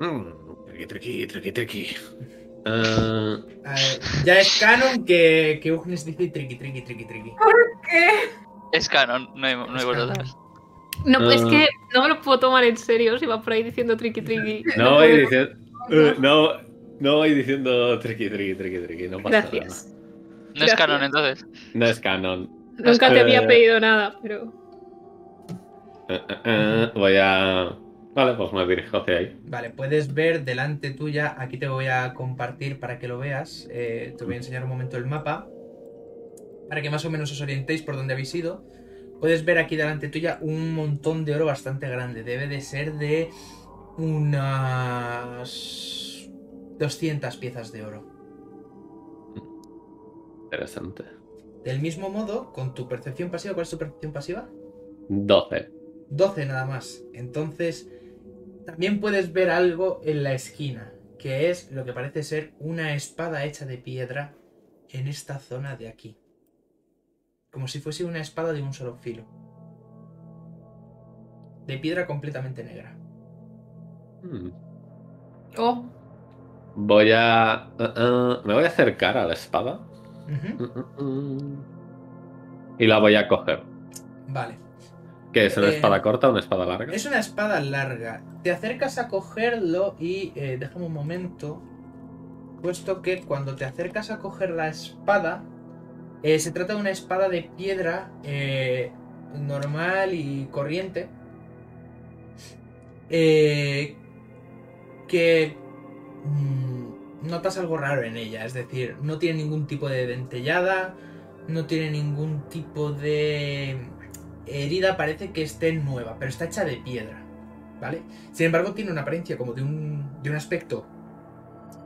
Mm, triqui, triqui, triqui, Ah, ya es canon que, que Ugnis dice triqui, triqui, triqui, triqui. ¿Qué? Es canon, no hay, no hay Es vuelta canon. atrás. No, es Ah. que no me lo puedo tomar en serio si va por ahí diciendo triqui triqui. (laughs) no voy diciendo. eh, no, no voy diciendo triqui, triqui, triqui, triqui. No pasa Gracias. No es Gracias. canon entonces. nada. No es canon. Nunca te había Eh. pedido nada, pero. Eh, voy a. Vale, pues me dirijo hacia ahí. Vale, puedes ver delante tuya, aquí te voy a compartir para que lo veas, eh, te voy a enseñar un momento el mapa, para que más o menos os orientéis por dónde habéis ido. Puedes ver aquí delante tuya un montón de oro bastante grande, debe de ser de unas 200 piezas de oro. Interesante. Del mismo modo, con tu percepción pasiva, ¿cuál es tu percepción pasiva? 12. 12 nada más. Entonces, también puedes ver algo en la esquina, que es lo que parece ser una espada hecha de piedra en esta zona de aquí. Como si fuese una espada de un solo filo. De piedra completamente negra. Mm. Oh, Voy a. eh, eh, me voy a acercar a la espada. Mm, mm, mm. Y la voy a coger. Vale. ¿Qué es? ¿Una Eh, espada corta o una espada larga? Es una espada larga. Te acercas a cogerlo y eh, déjame un momento. Puesto que cuando te acercas a coger la espada, eh, se trata de una espada de piedra eh, normal y corriente. eh, que mm, notas algo raro en ella, es decir, no tiene ningún tipo de dentellada, no tiene ningún tipo de herida, parece que esté nueva, pero está hecha de piedra, ¿vale? Sin embargo, tiene una apariencia como de un, de un aspecto,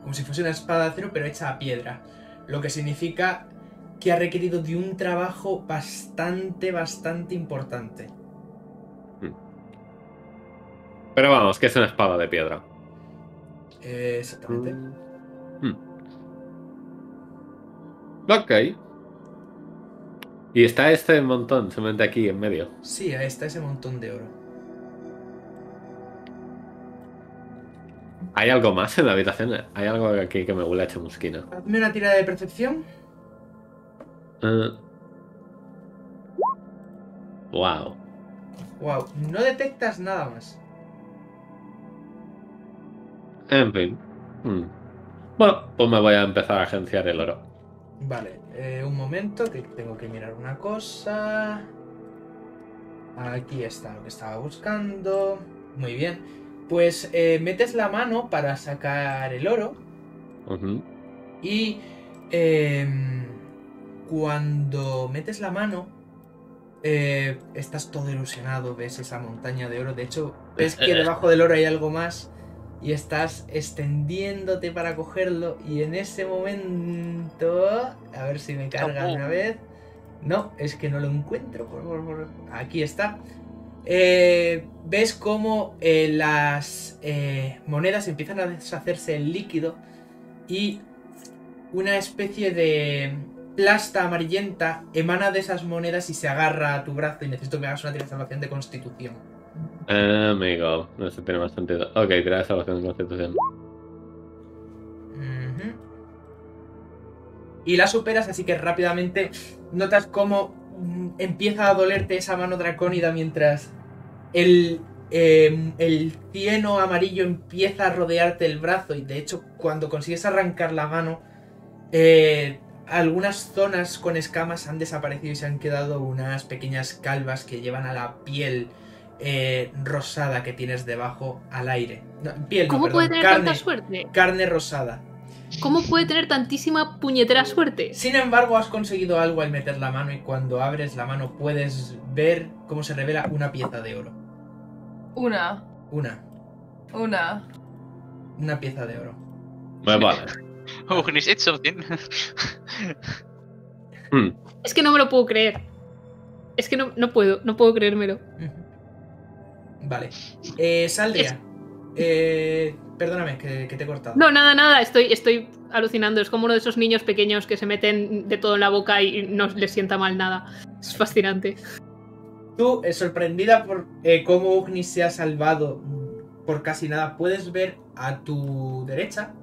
como si fuese una espada de acero, pero hecha a piedra, lo que significa que ha requerido de un trabajo bastante, bastante importante. Pero vamos, que es una espada de piedra. Eh, exactamente. Hmm. Ok. Y está este montón, simplemente aquí en medio. Sí, ahí está ese montón de oro. ¿Hay algo más en la habitación? ¿Hay algo aquí que me huele a chamusquina? Hazme una tirada de percepción. Eh. Wow. Wow, no detectas nada más. En fin. Hmm. Bueno, pues me voy a empezar a agenciar el oro. Vale, eh, un momento que tengo que mirar una cosa. Aquí está lo que estaba buscando. Muy bien. Pues eh, metes la mano para sacar el oro y em, cuando metes la mano eh, estás todo ilusionado, ves esa montaña de oro. De hecho, ves que (laughs) debajo del oro hay algo más y estás extendiéndote para cogerlo y en ese momento, a ver si me carga una vez. No, es que no lo encuentro. por- por- por- Aquí está. Eh, ves cómo eh, las eh, monedas empiezan a deshacerse en líquido y una especie de plasta amarillenta emana de esas monedas y se agarra a tu brazo y necesito que hagas una tira de salvación de constitución. Amigo, no sé, tiene más sentido. Ok, tira de salvación de constitución. Y la superas, así que rápidamente notas cómo mm, empieza a dolerte esa mano dracónida mientras el, eh, el cieno amarillo empieza a rodearte el brazo. Y de hecho, cuando consigues arrancar la mano, eh, algunas zonas con escamas han desaparecido y se han quedado unas pequeñas calvas que llevan a la piel eh, rosada que tienes debajo al aire. No, piel, no, ¿Cómo puede tener carne, tanta suerte? carne rosada. ¿Cómo puede tener tantísima puñetera suerte? Sin embargo, has conseguido algo al meter la mano y cuando abres la mano puedes ver cómo se revela una pieza de oro. Una, Una, una. una pieza de oro. Me vale. Ugnis, it's something. Hmm. Es que no me lo puedo creer. Es que no, no puedo, no puedo creérmelo. Vale. Eh, Saldria. Eh, perdóname, que, que te he cortado. No, nada, nada, estoy, estoy alucinando. Es como uno de esos niños pequeños que se meten de todo en la boca y no les sienta mal nada. Es fascinante. Tú, eh, sorprendida por eh, cómo Ugnis se ha salvado por casi nada, puedes ver a tu derecha,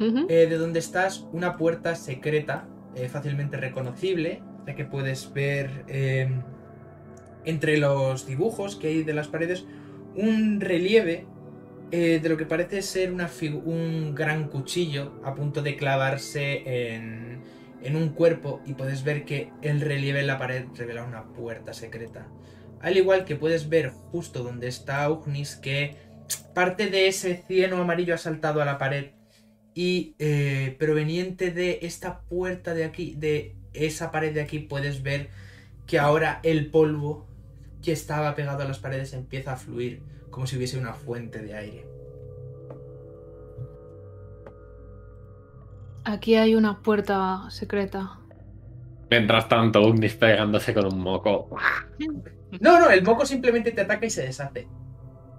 eh, de donde estás, una puerta secreta, fácilmente reconocible, ya que puedes ver entre los dibujos que hay de las paredes un relieve eh, de lo que parece ser una un gran cuchillo a punto de clavarse en, en un cuerpo y puedes ver que el relieve en la pared revela una puerta secreta. Al igual que puedes ver justo donde está Ugnis que parte de ese cieno amarillo ha saltado a la pared y eh, proveniente de esta puerta de aquí, de esa pared de aquí, puedes ver que ahora el polvo que estaba pegado a las paredes empieza a fluir como si hubiese una fuente de aire. Aquí hay una puerta secreta. Mientras tanto, Ugnis pegándose con un moco. No, no, el moco simplemente te ataca y se deshace.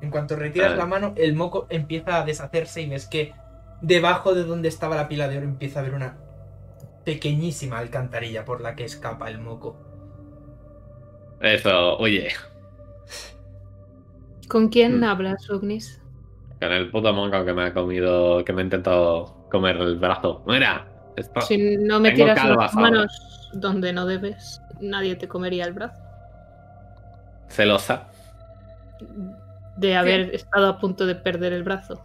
En cuanto retiras la mano, el moco empieza a deshacerse y ves que debajo de donde estaba la pila de oro empieza a haber una pequeñísima alcantarilla por la que escapa el moco. Eso, oye, ¿Con quién Hmm. hablas, Ognis? con el puto moco que me ha comido, que me ha intentado comer el brazo. Mira, esto. Si no me tiras las ahora. manos donde no debes, nadie te comería el brazo. Celosa. De haber estado a punto de perder el brazo.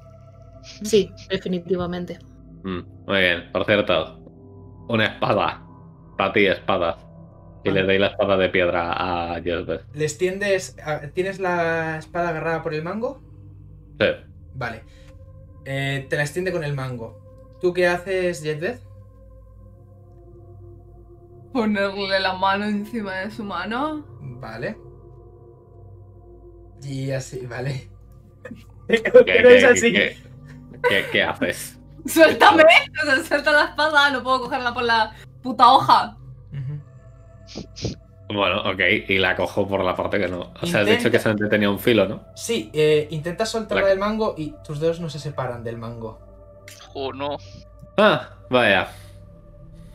Sí, definitivamente. Mm, muy bien, por cierto. Una espada. Para ti, espadas. Y le doy la espada de piedra a Joseph. ¿Les tiendes... a- ¿Tienes la espada agarrada por el mango? Sí. Vale. Eh, te la extiende con el mango. ¿Tú qué haces, Jetbeth? Ponerle la mano encima de su mano. Vale. Y así, vale. ¿Qué, (laughs) Pero es qué- así. qué- qué- qué haces? (laughs) ¡Suéltame! O sea, suelta la espada, no puedo cogerla por la puta hoja. Bueno, ok, y la cojo por la parte que no. O sea, has Intenta- dicho que solamente tenía un filo, ¿no? Sí, eh, intentas soltarla La- del mango y tus dedos no se separan del mango. Oh, no. Ah, vaya.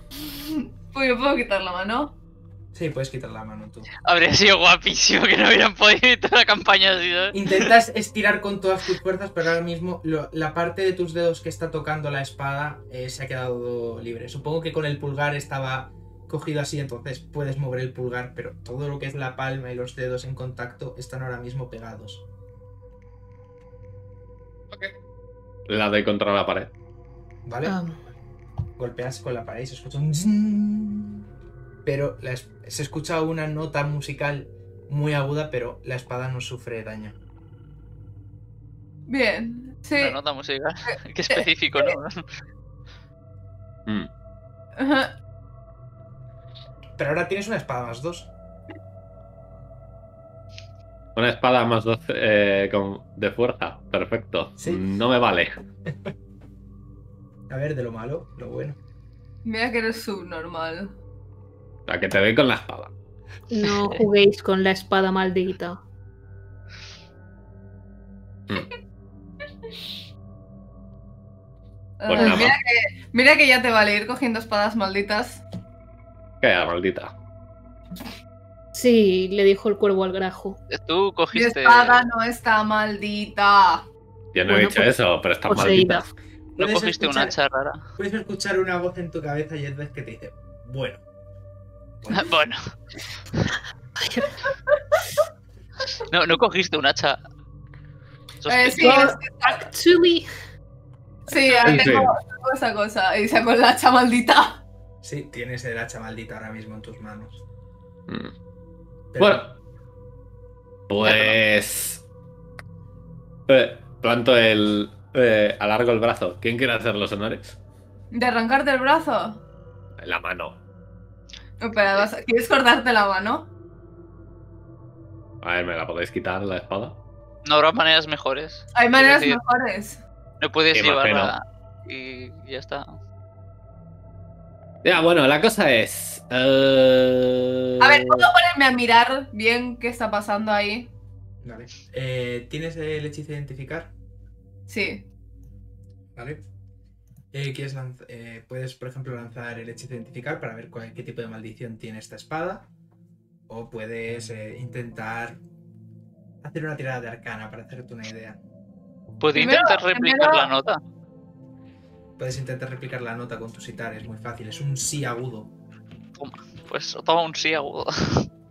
(laughs) Pues yo puedo quitar la mano. Sí, puedes quitar la mano tú. Habría sido guapísimo que no hubieran podido ir toda la campaña así, ¿sabes? Intentas estirar con todas tus fuerzas, pero ahora mismo lo- la parte de tus dedos que está tocando la espada eh, se ha quedado libre. Supongo que con el pulgar estaba cogido así, entonces puedes mover el pulgar, pero todo lo que es la palma y los dedos en contacto están ahora mismo pegados. La doy contra la pared. ¿Vale? Ah, Golpeas con la pared y se escucha un zzzz, pero la es- se escucha una nota musical muy aguda, pero la espada no sufre daño. Bien. Sí. La nota musical. (laughs) Qué específico, ¿no? Mm. Ajá. Pero ahora tienes una espada más dos. Una espada más 12 eh, con, de fuerza. Perfecto. Sí. No me vale. A ver, de lo malo, lo bueno. Mira que eres subnormal. La que te doy con la espada. no (laughs) juguéis con la espada maldita. Pues nada mira, que, mira que ya te vale ir cogiendo espadas malditas. Queda maldita. Sí, le dijo el cuervo al grajo. Tú Mi cogiste. espada no está maldita. Yo no he dicho pues- eso, pero está poseída. maldita. No cogiste un escuchar- hacha rara. Puedes escuchar una voz en tu cabeza y es vez que te dice, bueno. (laughs) Bueno. No, no cogiste un hacha. Eh, sí, es que- Actually, sí, ahora Sí. tengo, tengo esa cosa. Y saco la hacha maldita. Sí, tienes el hacha maldita ahora mismo en tus manos. Mm. Pero- Bueno. Pues. Eh, planto el. eh, alargo el brazo. ¿Quién quiere hacer los honores? ¿De arrancarte el brazo? La mano. Espera, vas a- ¿quieres cortarte la mano? A ver, ¿me la podéis quitar la espada? No habrá maneras mejores. Hay maneras decir- mejores. No puedes Imagino. llevarla y ya está. Ya, bueno, la cosa es. eh, A ver, ¿puedo ponerme a mirar bien qué está pasando ahí? Vale. Eh, ¿Tienes el hechizo de identificar? Sí. ¿Vale? Eh, ¿quieres lanz- eh, puedes, por ejemplo, lanzar el hechizo de identificar para ver cuál- qué tipo de maldición tiene esta espada. O puedes eh, intentar hacer una tirada de arcana para hacerte una idea. ¿Puedo Primero- intentar replicar primero- la nota? Puedes intentar replicar la nota con tu sitar, es muy fácil. Es un sí agudo. Pues toma un sí agudo.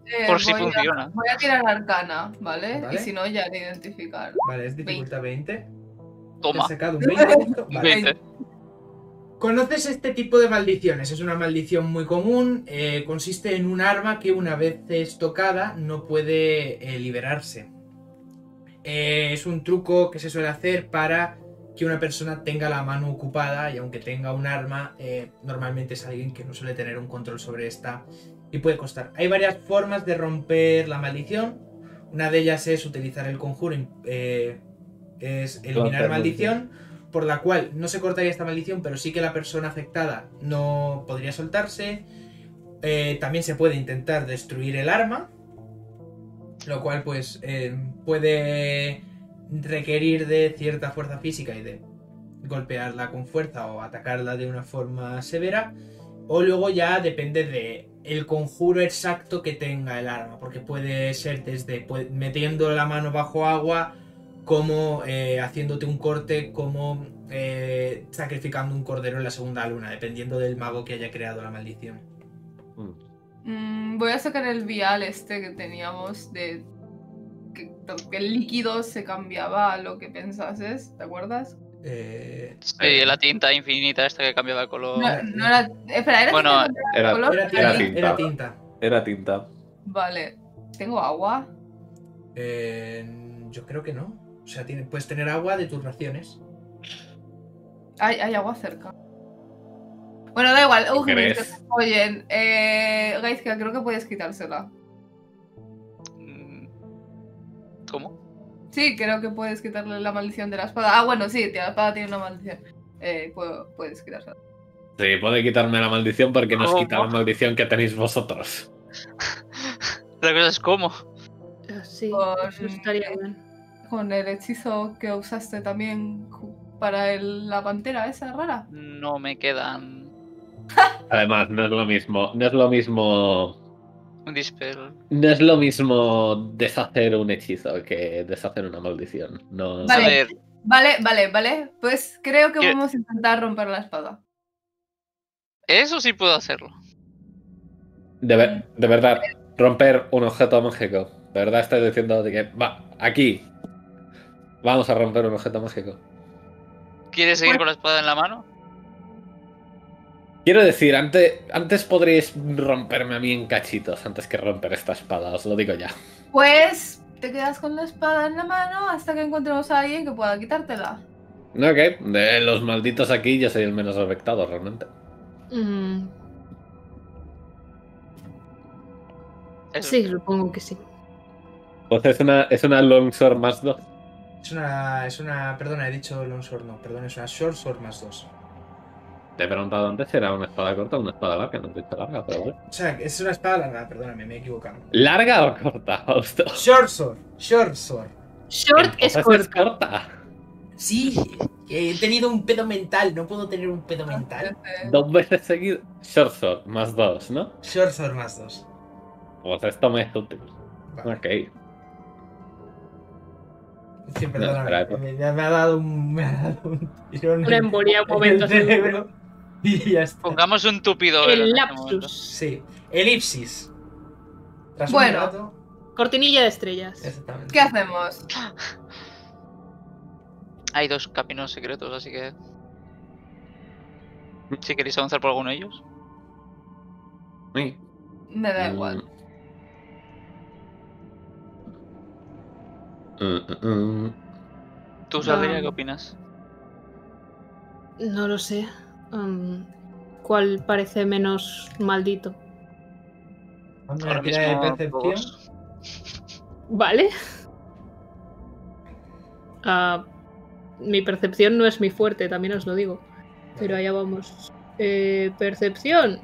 Eh, Por si voy a- funciona. voy a tirar arcana, ¿vale? Vale. Y si no, ya de identificar. Vale, es dificultad 20. Toma. Has sacado un 20 en esto? Un Vale. 20. Conoces este tipo de maldiciones, es una maldición muy común, eh, consiste en un arma que una vez es tocada no puede eh, liberarse. Eh, es un truco que se suele hacer para que una persona tenga la mano ocupada y aunque tenga un arma, eh, normalmente es alguien que no suele tener un control sobre esta y puede costar. Hay varias formas de romper la maldición, una de ellas es utilizar el conjuro, eh, es eliminar maldición por la cual no se cortaría esta maldición, pero sí que la persona afectada no podría soltarse. Eh, también se puede intentar destruir el arma, lo cual pues puede requerir de cierta fuerza física y de golpearla con fuerza o atacarla de una forma severa. O luego ya depende de el conjuro exacto que tenga el arma, porque puede ser desde metiendo la mano bajo agua como eh, haciéndote un corte, como eh, sacrificando un cordero en la segunda luna, dependiendo del mago que haya creado la maldición. Mm, voy a sacar el vial este que teníamos de el líquido se cambiaba a lo que pensases, ¿te acuerdas? Eh, Sí, la tinta infinita esta que cambiaba de color. No, no era. Espera, era Bueno, tinta Era, color. era, Era tinta, era tinta. era tinta. Vale. ¿Tengo agua? Eh, yo creo que no. O sea, tiene- puedes tener agua de tus raciones. Hay, hay agua cerca. Bueno, da igual. ¿Tú Eugenis, que oyen. Eh, Gaizka, creo que puedes quitársela. ¿Cómo? Sí, creo que puedes quitarle la maldición de la espada. Ah, bueno, sí, la espada tiene una maldición. Eh, puedo- puedes quitársela. Sí, puede quitarme la maldición porque nos quita la maldición que tenéis vosotros. (laughs) La cosa es cómo. Eh, Sí, Por- eso estaría bien. Con el hechizo que usaste también para el- la pantera esa rara. No me quedan Además, no es lo mismo. No es lo mismo. Un dispel. No es lo mismo deshacer un hechizo que deshacer una maldición. No. Vale. A ver, Vale, vale, vale. Pues creo que ¿Qué? vamos a intentar romper la espada. eso sí puedo hacerlo. De, ver- de verdad, romper un objeto mágico. De verdad estoy diciendo de que. Va, aquí. Vamos a romper un objeto mágico. ¿Quieres seguir Bueno. con la espada en la mano? Quiero decir, antes, antes podríais romperme a mí en cachitos antes que romper esta espada, os lo digo ya. Pues te quedas con la espada en la mano hasta que encontremos a alguien que pueda quitártela. No, ok. De los malditos aquí yo soy el menos afectado realmente. Mm, sí, supongo que sí. Pues es una, es una longsword más dos. Es una. Es una. Perdona, he dicho Longsword, no, perdón, es una Short Sword más dos. Te he preguntado antes si era una espada corta o una espada larga, no te he dicho larga, pero bueno. O sea, es una espada larga, perdóname, me he equivocado. ¿Larga o corta? (laughs) Fausto? Short Sword, Short Sword. Short es corto. corta. Sí, he tenido un pedo mental, no puedo tener un pedo mental. Dos veces seguido. Short sword, más dos, ¿no? Short Sword más dos. Pues esto me es útil. Vale. Ok. Sí, perdóname, No, me, me ha dado un, me ha dado un tirón Una embolia un en momento. (laughs) y ya está. Pongamos un tupido. El este lapsus. Sí, elipsis. Tras un Bueno. rato- Cortinilla de estrellas. exactamente. ¿Qué hacemos? (laughs) Hay dos caminos secretos, así que. Si queréis avanzar por alguno de ellos. Sí. Me da igual. Mm, mm, mm. ¿Tú, Saldría, qué opinas? No lo sé. Mm, ¿Cuál parece menos maldito? Ahora mismo percepción. ¿Vale? Ah, mi percepción no es mi fuerte, también os lo digo. Pero allá vamos. Eh, percepción.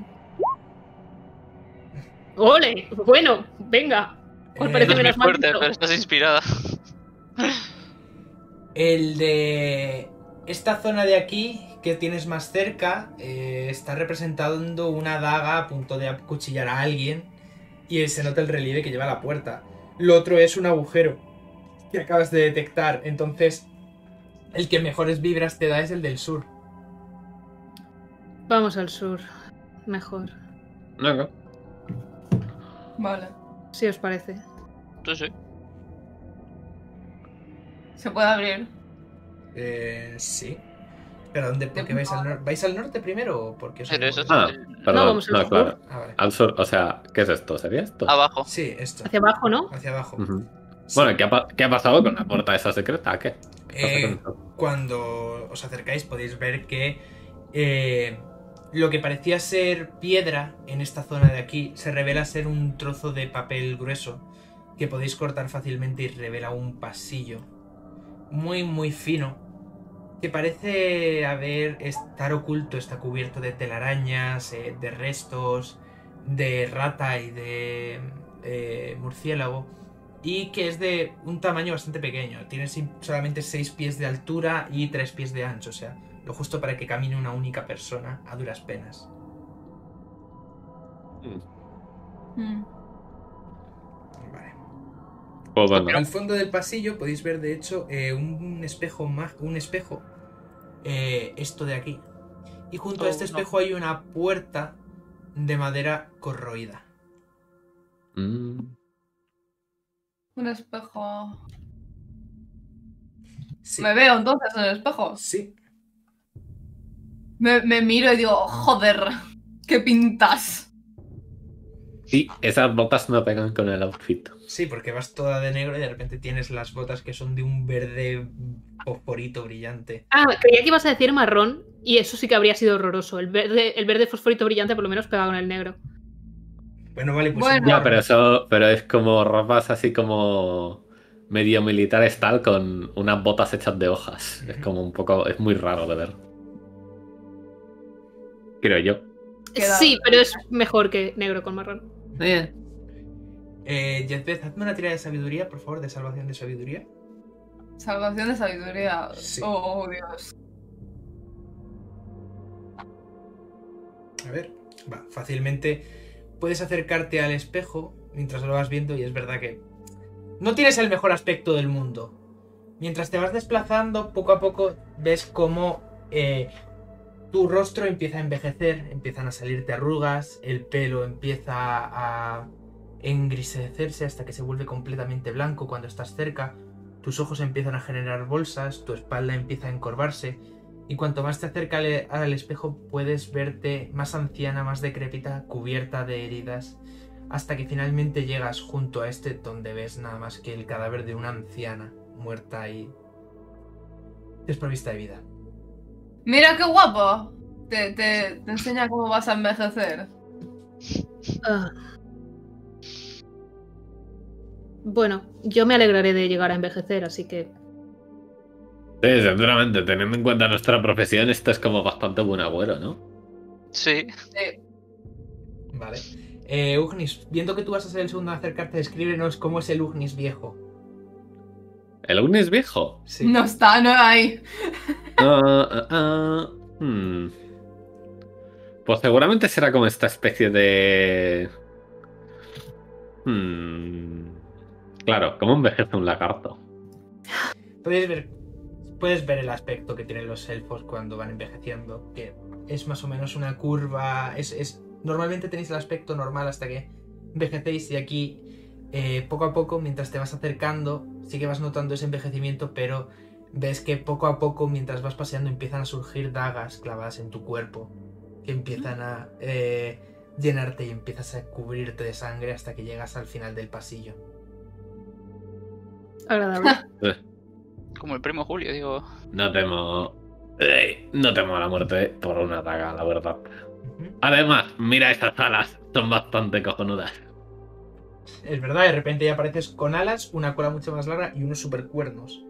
¡Ole! Bueno, venga. ¿Cuál Eh, parece No menos fuerte, maldito? pero estás inspirada. El de esta zona de aquí que tienes más cerca eh, está representando una daga a punto de acuchillar a alguien y se nota el relieve que lleva a la puerta. Lo otro es un agujero que acabas de detectar, entonces el que mejores vibras te da es el del sur. Vamos al sur. Mejor. No, no. Vale. Si os parece. Sí, sí. Se puede abrir. Eh, sí. ¿Pero dónde? ¿Por qué vais al norte? ¿Vais al norte primero o por qué os Pero eso es Ah, perdón. No, No, vamos sur. claro. Ah, vale. Al sur, o sea, ¿qué es esto? ¿Sería esto? abajo. Sí, esto. Hacia abajo, ¿no? Hacia abajo. Sí. Bueno, ¿qué ha, pa- qué ha pasado con la puerta esa secreta? ¿Qué? Eh, cuando os acercáis podéis ver que eh, lo que parecía ser piedra en esta zona de aquí se revela ser un trozo de papel grueso que podéis cortar fácilmente y revela un pasillo muy muy fino que parece haber estar oculto, está cubierto de telarañas, eh, de restos, de rata y de eh, murciélago y que es de un tamaño bastante pequeño. Tiene solamente 6 pies de altura y 3 pies de ancho, o sea, lo justo para que camine una única persona a duras penas. Mm. Vale. Pues Al fondo del pasillo podéis ver, de hecho, eh, un espejo más, un espejo, eh, esto de aquí. Y junto a Oh, este no. espejo hay una puerta de madera corroída. Mm, Un espejo. Sí. Me veo entonces en el espejo. Sí. Me, me miro y digo, joder, ¿qué pintas? Y esas botas no pegan con el outfit. Sí, porque vas toda de negro y de repente tienes las botas que son de un verde fosforito brillante. Ah, creía que ibas a decir marrón y eso sí que habría sido horroroso. El verde, el verde fosforito brillante por lo menos pega con el negro. Bueno, vale, pues. Bueno. Ya, pero eso, pero es como ropas así como medio militares tal con unas botas hechas de hojas. Es como un poco, es muy raro de ver. Creo yo. Sí, pero es mejor que negro con marrón. Eh, Eh, Jezbeth, hazme una tira de sabiduría, por favor, de salvación de sabiduría. Salvación de sabiduría. Sí. Oh, Dios. A ver, va, fácilmente puedes acercarte al espejo mientras lo vas viendo y es verdad que no tienes el mejor aspecto del mundo. Mientras te vas desplazando, poco a poco ves cómo eh, tu rostro empieza a envejecer, empiezan a salirte arrugas, el pelo empieza a engrisecerse hasta que se vuelve completamente blanco cuando estás cerca, tus ojos empiezan a generar bolsas, tu espalda empieza a encorvarse y cuanto más te acerca al, al espejo puedes verte más anciana, más decrépita, cubierta de heridas, hasta que finalmente llegas junto a este donde ves nada más que el cadáver de una anciana muerta y desprovista de vida. Mira qué guapo. Te, te, te enseña cómo vas a envejecer. Ah. Bueno, yo me alegraré de llegar a envejecer, así que Sí, seguramente, teniendo en cuenta nuestra profesión, esto es como bastante buen agüero, ¿no? Sí. Vale. Eh, Ugnis, viendo que tú vas a ser el segundo en acercarte, descríbenos cómo es el Ugnis viejo. ¿El Ugnis viejo? Sí. No está, no hay. Hmm. Pues seguramente será como esta especie de. Hmm. Claro, ¿cómo envejece un lagarto? Puedes ver, puedes ver el aspecto que tienen los elfos cuando van envejeciendo, que es más o menos una curva. Es, es- normalmente tenéis el aspecto normal hasta que envejecéis y aquí eh, poco a poco, mientras te vas acercando, sí que vas notando ese envejecimiento, pero ves que poco a poco, mientras vas paseando, empiezan a surgir dagas clavadas en tu cuerpo, que empiezan a eh, llenarte y empiezas a cubrirte de sangre hasta que llegas al final del pasillo. agradable. (laughs) Como el primo Julio, digo. No temo. Ey, no temo la muerte por una daga, la verdad. Además, mira esas alas, son bastante cojonudas. Es verdad, de repente ya apareces con alas, una cola mucho más larga y unos super cuernos.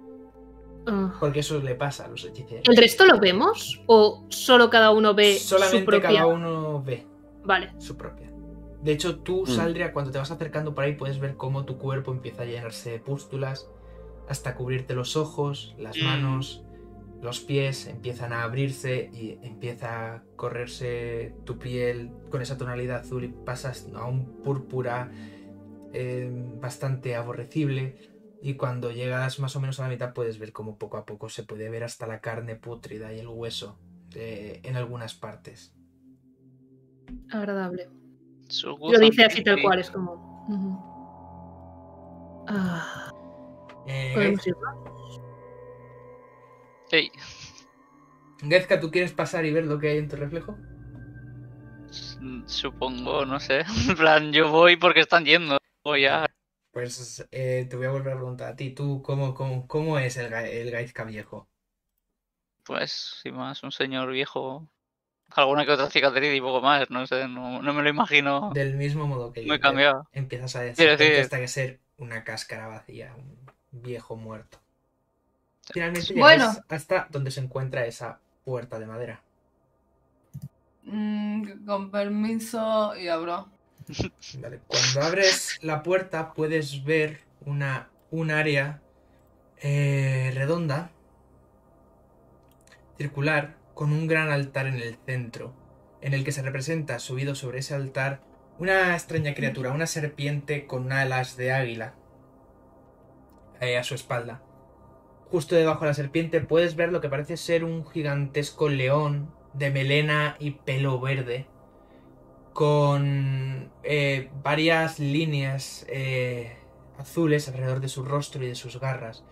Ah. Porque eso le pasa a los hechiceros. ¿El resto lo vemos? ¿O solo cada uno ve su Solamente propia? cada uno ve Vale. su propia. De hecho, tú, Mm. Saldria, cuando te vas acercando por ahí, puedes ver cómo tu cuerpo empieza a llenarse de pústulas, hasta cubrirte los ojos, las Mm. manos, los pies, empiezan a abrirse y empieza a correrse tu piel con esa tonalidad azul y pasas a un púrpura eh, bastante aborrecible. Y cuando llegas más o menos a la mitad puedes ver cómo poco a poco se puede ver hasta la carne pútrida y el hueso eh, en algunas partes. Agradable. Lo dice así tal cual, es como. Ah, Eh. Ey, Gezka, ¿tú quieres pasar y ver lo que hay en tu reflejo? mm, supongo, no sé. (laughs) En plan, yo voy porque están yendo. Voy a. Pues eh, te voy a volver a preguntar a ti. ¿Tú cómo, cómo, cómo es el, el Gaizka viejo? Pues, sin más, un señor viejo. Alguna que otra cicatriz y poco más, no sé, no, no me lo imagino Del mismo modo que yo. muy Te- cambiado. Empiezas a Quiero decir decir- hasta que ser una cáscara vacía, un viejo muerto. Finalmente Bueno. hasta donde se encuentra esa puerta de madera. Mm, con permiso y abro. Cuando abres la puerta puedes ver una, un área eh, redonda, circular, con un gran altar en el centro, en el que se representa subido sobre ese altar una extraña criatura, una serpiente con alas de águila eh, a su espalda. Justo debajo de la serpiente puedes ver lo que parece ser un gigantesco león de melena y pelo verde con eh, varias líneas eh, azules alrededor de su rostro y de sus garras.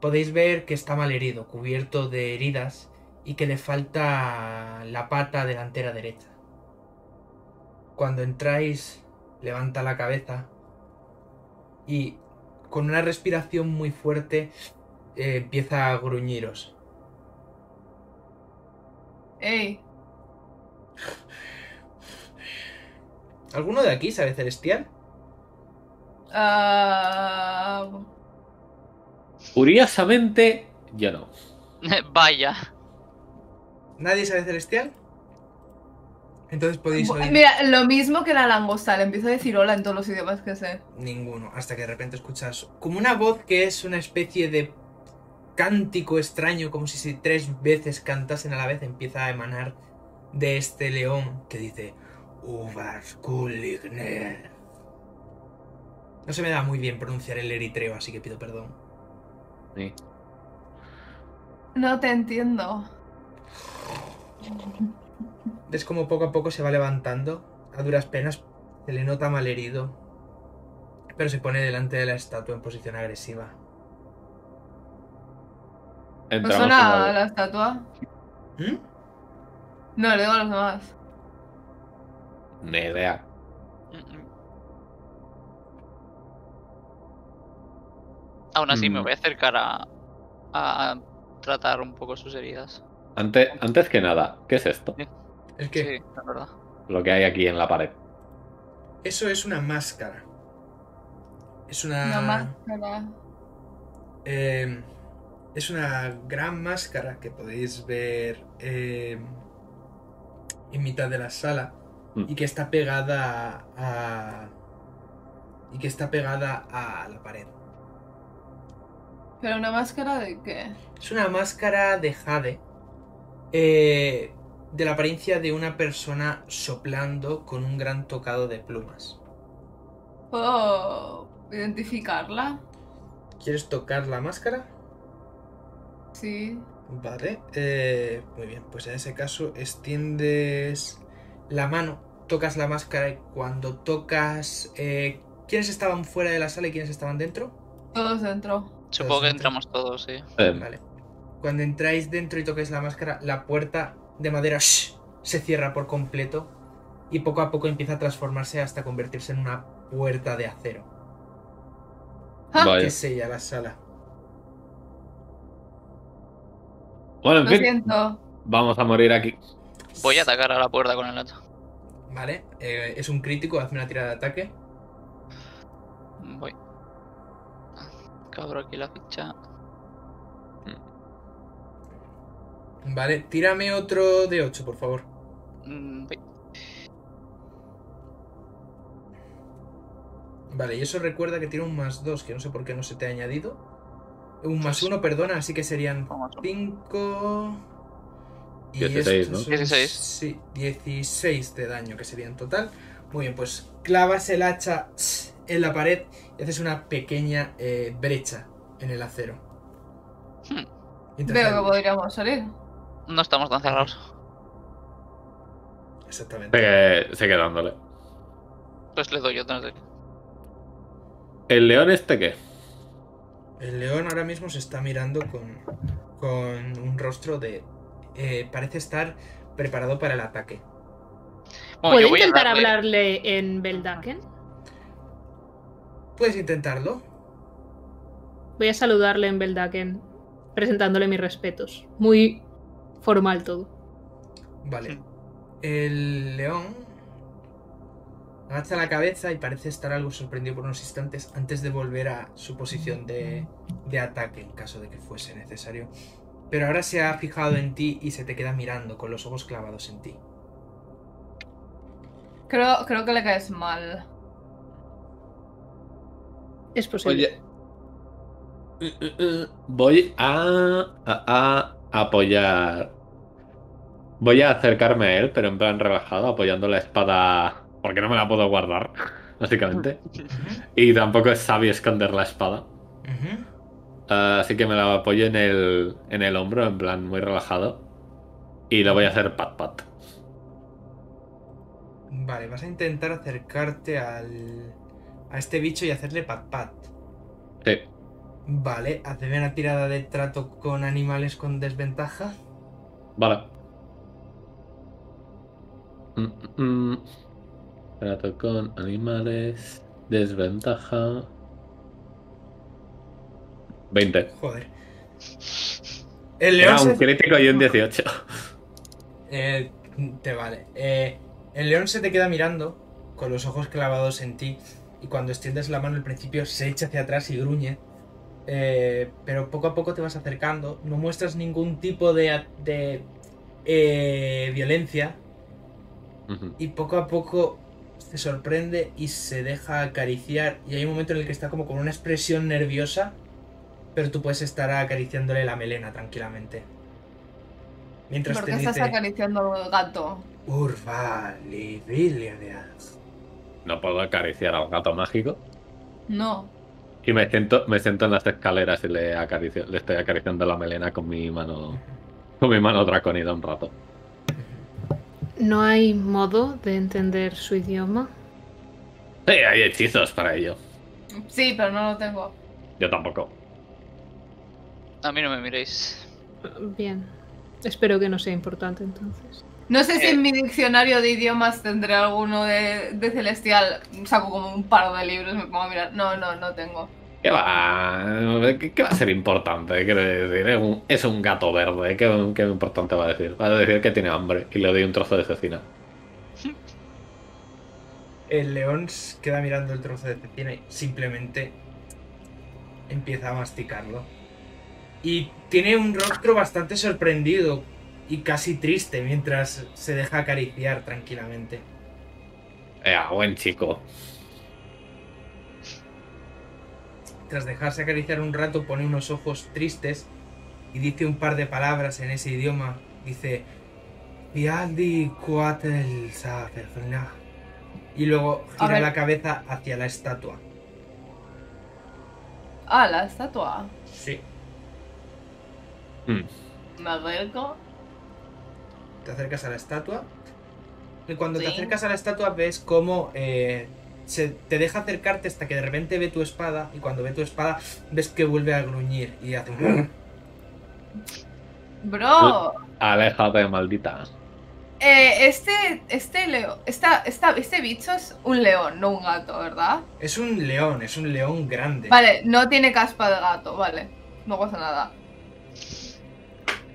Podéis ver que está mal herido, cubierto de heridas y que le falta la pata delantera derecha. Cuando entráis, levanta la cabeza y con una respiración muy fuerte eh, empieza a gruñiros. Ey, ¿Alguno de aquí sabe celestial? ah, Curiosamente, yo no. (laughs) Vaya. ¿Nadie sabe celestial? Entonces podéis oír mira, lo mismo que la langosta, le empiezo a decir hola en todos los idiomas que sé. ninguno, hasta que de repente escuchas como una voz que es una especie de cántico extraño, como si si tres veces cantasen a la vez, empieza a emanar de este león que dice Uvas Kuligner. No se me da muy bien pronunciar el eritreo, así que pido perdón. Sí. No te entiendo. Ves como poco a poco se va levantando, a duras penas, se le nota mal herido, pero se pone delante de la estatua en posición agresiva. ¿No Entramos suena en la estatua? ¿Mm? No, le digo a los demás. Ni idea. Mm, mm. Aún así, me Mm. voy a acercar a, a tratar un poco sus heridas. Antes, antes que nada, ¿qué es esto? Es que Sí, la verdad. Lo que hay aquí en la pared. eso es una máscara. Es una... Una máscara. Eh, es una gran máscara que podéis ver eh, en mitad de la sala Mm. y que está pegada a y que está pegada a la pared. ¿Pero una máscara de qué? Es una máscara de jade eh, de la apariencia de una persona soplando con un gran tocado de plumas. ¿Puedo identificarla? ¿Quieres tocar la máscara? Sí. Vale, eh, muy bien, pues en ese caso extiendes la mano, tocas la máscara y cuando tocas... eh, ¿Quiénes estaban fuera de la sala y quiénes estaban dentro? Todos dentro. Supongo que dentro. entramos todos, sí. Eh, Vale. Cuando entráis dentro y toquéis la máscara, la puerta de madera shh, se cierra por completo y poco a poco empieza a transformarse hasta convertirse en una puerta de acero ¡Ah! Que sella la sala. Bueno, en Lo fin, siento. vamos a morir aquí. Voy a atacar a la puerta con el hacha. Vale, eh, es un crítico, hazme una tirada de ataque. Voy. Cabro aquí la ficha. Vale, tírame otro de 8, por favor. Mm, voy. Vale, y eso recuerda que tiene un más 2, que no sé por qué no se te ha añadido. Un más 1, perdona, así que serían Vamos. 5... Y 16, estos ¿no? son- 16. Sí, 16 de daño, que sería en total. Muy bien, pues clavas el hacha en la pared y haces una pequeña eh, brecha en el acero. Hmm. Veo que podríamos salir. No estamos tan cerrados. Exactamente. Sigue, sigue dándole. Pues le doy otra vez. ¿El león este qué? El león ahora mismo se está mirando con, con un rostro de... eh, parece estar preparado para el ataque. Bueno, ¿Puedo intentar hablarle en Beldaken? Puedes intentarlo. Voy a saludarle en Beldaken, presentándole mis respetos. Muy formal todo. Vale. El león agacha la cabeza y parece estar algo sorprendido por unos instantes antes de volver a su posición de, de ataque en caso de que fuese necesario. Pero ahora se ha fijado en ti y se te queda mirando con los ojos clavados en ti. Creo, creo que le caes mal. Es posible. Oye. Voy a, a, a apoyar. Voy a acercarme a él, pero en plan relajado, apoyando la espada. Porque no me la puedo guardar, (laughs) básicamente. (laughs) Y tampoco es sabio esconder la espada. Ah, así que me la apoyo en el, en el hombro, en plan muy relajado. Y le voy a hacer pat pat. Vale, vas a intentar acercarte al, a este bicho y hacerle pat pat. Sí. Vale, hazme una tirada de trato con animales con desventaja. Vale. Mm, mm, Trato con animales. Desventaja. 20. Joder. El Era león un se... crítico y un 18. Eh, te vale. Eh, el león se te queda mirando con los ojos clavados en ti y cuando extiendes la mano al principio se echa hacia atrás y gruñe. Eh, pero poco a poco te vas acercando. No muestras ningún tipo de, de eh, violencia y poco a poco se sorprende y se deja acariciar y hay un momento en el que está como con una expresión nerviosa pero tú puedes estar acariciándole la melena tranquilamente mientras ¿Por te qué estás dice acariciando al gato? Libilias. No puedo acariciar al gato mágico. No. Y me siento, me siento en las escaleras y le, acaricio, le estoy acariciando la melena con mi mano. Con mi mano draconida un rato. No hay modo de entender su idioma. Sí, hay hechizos para ello. Sí, pero no lo tengo. Yo tampoco. A mí no me miréis. Bien. Espero que no sea importante entonces. No sé si Eh. en mi diccionario de idiomas tendré alguno de, de celestial. Saco como un par de libros, me pongo a mirar. No, no, no tengo. ¿Qué va? ¿Qué, qué va a ser importante? Quiero decir, es un, es un gato verde. ¿Qué, qué importante va a decir? Va a decir que tiene hambre y le doy un trozo de cecina. (laughs) El león queda mirando el trozo de cecina y simplemente empieza a masticarlo. Y tiene un rostro bastante sorprendido y casi triste mientras se deja acariciar tranquilamente. Ea, buen chico. Tras dejarse acariciar un rato pone unos ojos tristes y dice un par de palabras en ese idioma. Dice... Y luego gira la cabeza hacia la estatua. Ah, la estatua. Sí. Mm. Me acerco. te acercas a la estatua. Y cuando te acercas a la estatua ves cómo eh, se te deja acercarte hasta que de repente ve tu espada. Y cuando ve tu espada ves que vuelve a gruñir y hace un... (laughs) Bro, Aléjate, maldita. eh, este, este leo, esta, esta, este bicho es un león, no un gato, ¿verdad? Es un león, es un león grande. Vale, no tiene caspa de gato, vale. No pasa nada.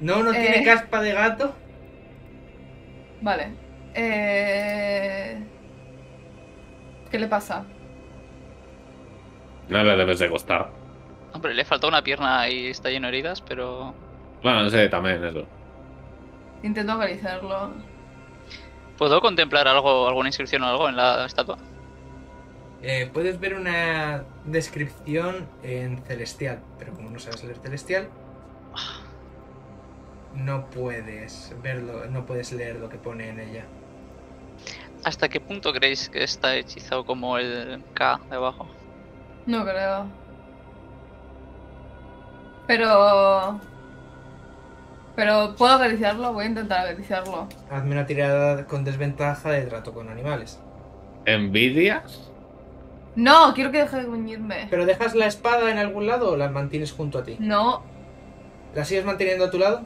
No, no tiene Eh. caspa de gato. Vale. Eh... ¿Qué le pasa? No le debes de gustar. Hombre, le falta una pierna y está lleno de heridas, pero. Bueno, no sé, también eso. Intento acariciarlo. ¿Puedo contemplar algo, alguna inscripción o algo en la estatua? Eh, puedes ver una descripción en celestial, pero como no sabes leer celestial, no puedes verlo, no puedes leer lo que pone en ella. ¿Hasta qué punto creéis que está hechizado como el K de abajo? No creo. Pero... Pero puedo acariciarlo, voy a intentar acariciarlo. Hazme una tirada con desventaja de trato con animales. ¿Envidia? No, quiero que deje de gruñirme. ¿Pero dejas la espada en algún lado o la mantienes junto a ti? No. ¿La sigues manteniendo a tu lado?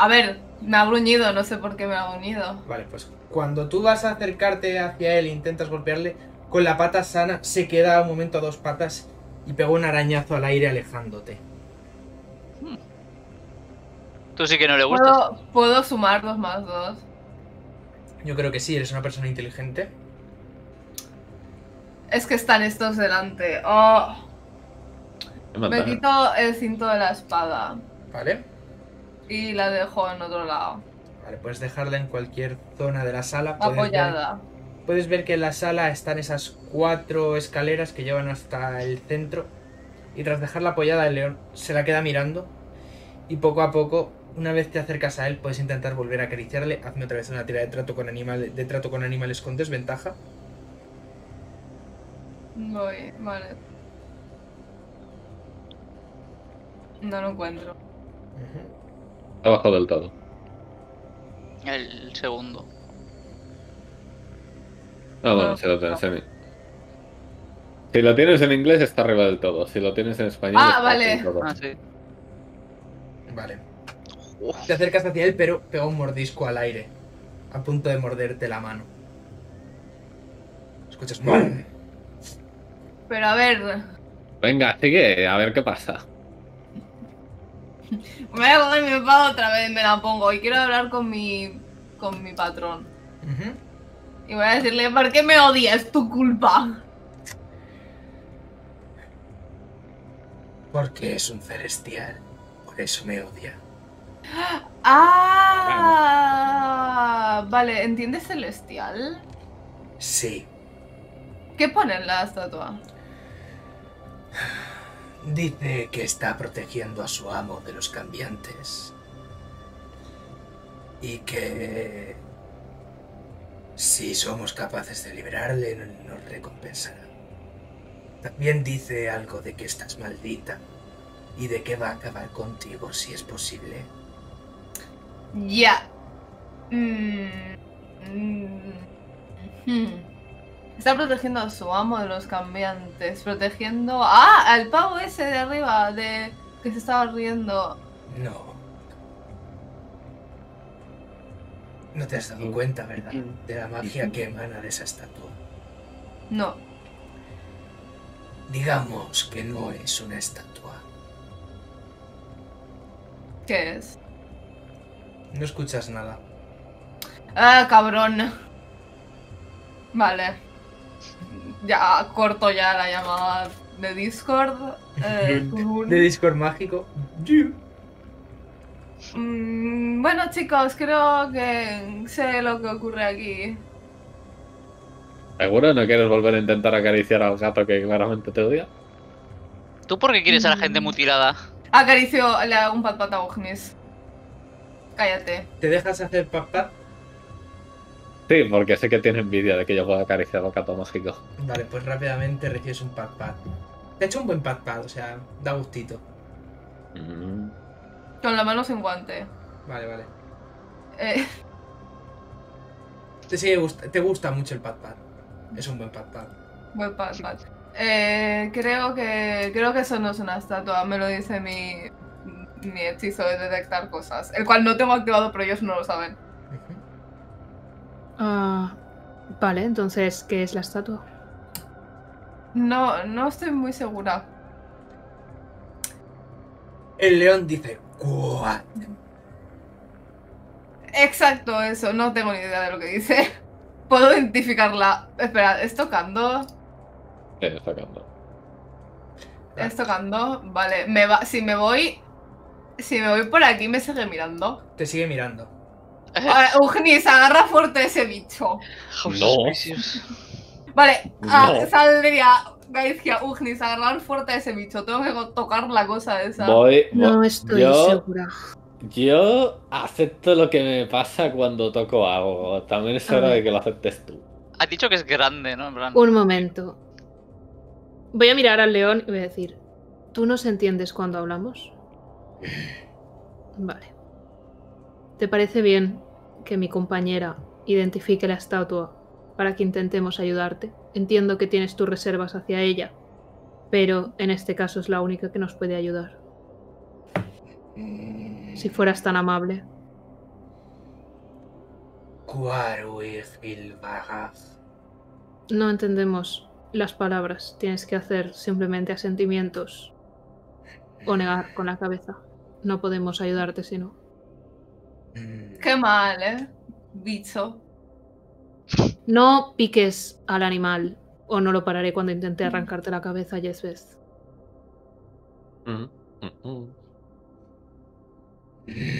A ver, me ha gruñido, no sé por qué me ha gruñido. Vale, pues cuando tú vas a acercarte hacia él e intentas golpearle, con la pata sana se queda un momento a dos patas y pega un arañazo al aire alejándote. Tú sí que no le gustas. ¿Puedo, puedo sumar dos más dos. Yo creo que sí, eres una persona inteligente. Es que están estos delante. Oh, Me quito el cinto de la espada ¿Vale? Y la dejo en otro lado. Vale, puedes dejarla en cualquier zona de la sala. Puedes ver- Apoyada. Puedes ver que en la sala están esas cuatro escaleras que llevan hasta el centro. Y tras dejarla apoyada, el león se la queda mirando. Y poco a poco, una vez te acercas a él, puedes intentar volver a acariciarle. Hazme otra vez una tira de trato con, animal, de trato con animales con desventaja. Voy, vale. No lo encuentro. Del todo. El segundo. Ah, bueno, si lo tienes en... Si lo tienes en inglés está arriba del todo. Si lo tienes en español Ah, está vale. del todo. Ah, sí. Vale. Uf, Te acercas hacia él, pero pega un mordisco al aire. A punto de morderte la mano. Escuchas. Pero a ver, Venga, sigue, a ver qué pasa. (laughs) me voy a coger mi espada otra vez, me la pongo y quiero hablar con mi con mi patrón. Y voy a decirle, ¿por qué me odias? Es tu culpa. Porque es un celestial. Por eso me odia. Ah, vale, ¿entiendes celestial? Sí. ¿Qué pone en la estatua? (sighs) Dice que está protegiendo a su amo de los cambiantes. Y que si somos capaces de liberarle, nos recompensará. También dice algo de que estás maldita y de que va a acabar contigo si es posible. Ya. Mm, mm, hmm. Está protegiendo a su amo de los cambiantes. Protegiendo. ¡Ah! Al pavo ese de arriba, de. que se estaba riendo. No. No te has dado cuenta, ¿verdad? De la magia que emana de esa estatua. No. Digamos que no es una estatua. ¿Qué es? No escuchas nada. Ah, cabrón. Vale. Ya corto ya la llamada de Discord. Eh, (laughs) De Discord mágico. mm, bueno, chicos, creo que sé lo que ocurre aquí. ¿Seguro no quieres volver a intentar acariciar al gato que claramente te odia? ¿Tú por qué quieres a la Mm. gente mutilada? Acaricio le hago un pat pat a. Cállate. ¿Te dejas hacer pat pat? Sí, porque sé que tiene envidia de que yo pueda acariciar al gato mágico. Vale, pues rápidamente recibes un pat pat. Te ha hecho un buen pat pat, o sea, da gustito. Mm. Con la mano sin guante. Vale, vale. Eh, Te, sigue gust- te gusta mucho el pat pat. Es un buen pat pat. buen pat pat. Eh, creo que. Creo que eso no es una estatua. Me lo dice mi. Mi hechizo de detectar cosas. El cual no tengo activado, pero ellos no lo saben. Ah, vale, entonces, ¿qué es la estatua? No, no estoy muy segura. El león dice, "What?". Exacto, eso. No tengo ni idea de lo que dice. Puedo identificarla. Espera, ¿es tocando? Eh, sacando. ¿Es tocando? Vale, me va. Si me voy. Si me voy por aquí, me sigue mirando. Te sigue mirando. Ah, Ugnis, agarra fuerte ese bicho. No. Vale, ah, No. saldría. Gaizkia, Ugnis, agarrar fuerte a ese bicho. Tengo que tocar la cosa esa. Voy. No estoy yo, segura. yo acepto lo que me pasa cuando toco algo. También es hora de que lo aceptes tú. Has dicho que es grande, ¿no? En plan, Un momento. Voy a mirar al león y voy a decir, ¿tú nos entiendes cuando hablamos? (gasps) Vale. ¿Te parece bien que mi compañera identifique la estatua para que intentemos ayudarte? Entiendo que tienes tus reservas hacia ella, pero en este caso es la única que nos puede ayudar. Si fueras tan amable. No entendemos las palabras. Tienes que hacer simplemente asentimientos o negar con la cabeza. No podemos ayudarte si no. Mm, Qué mal, eh. Bicho. No piques al animal o no lo pararé cuando intente arrancarte la cabeza, Yesbeth. Mm, mm, mm.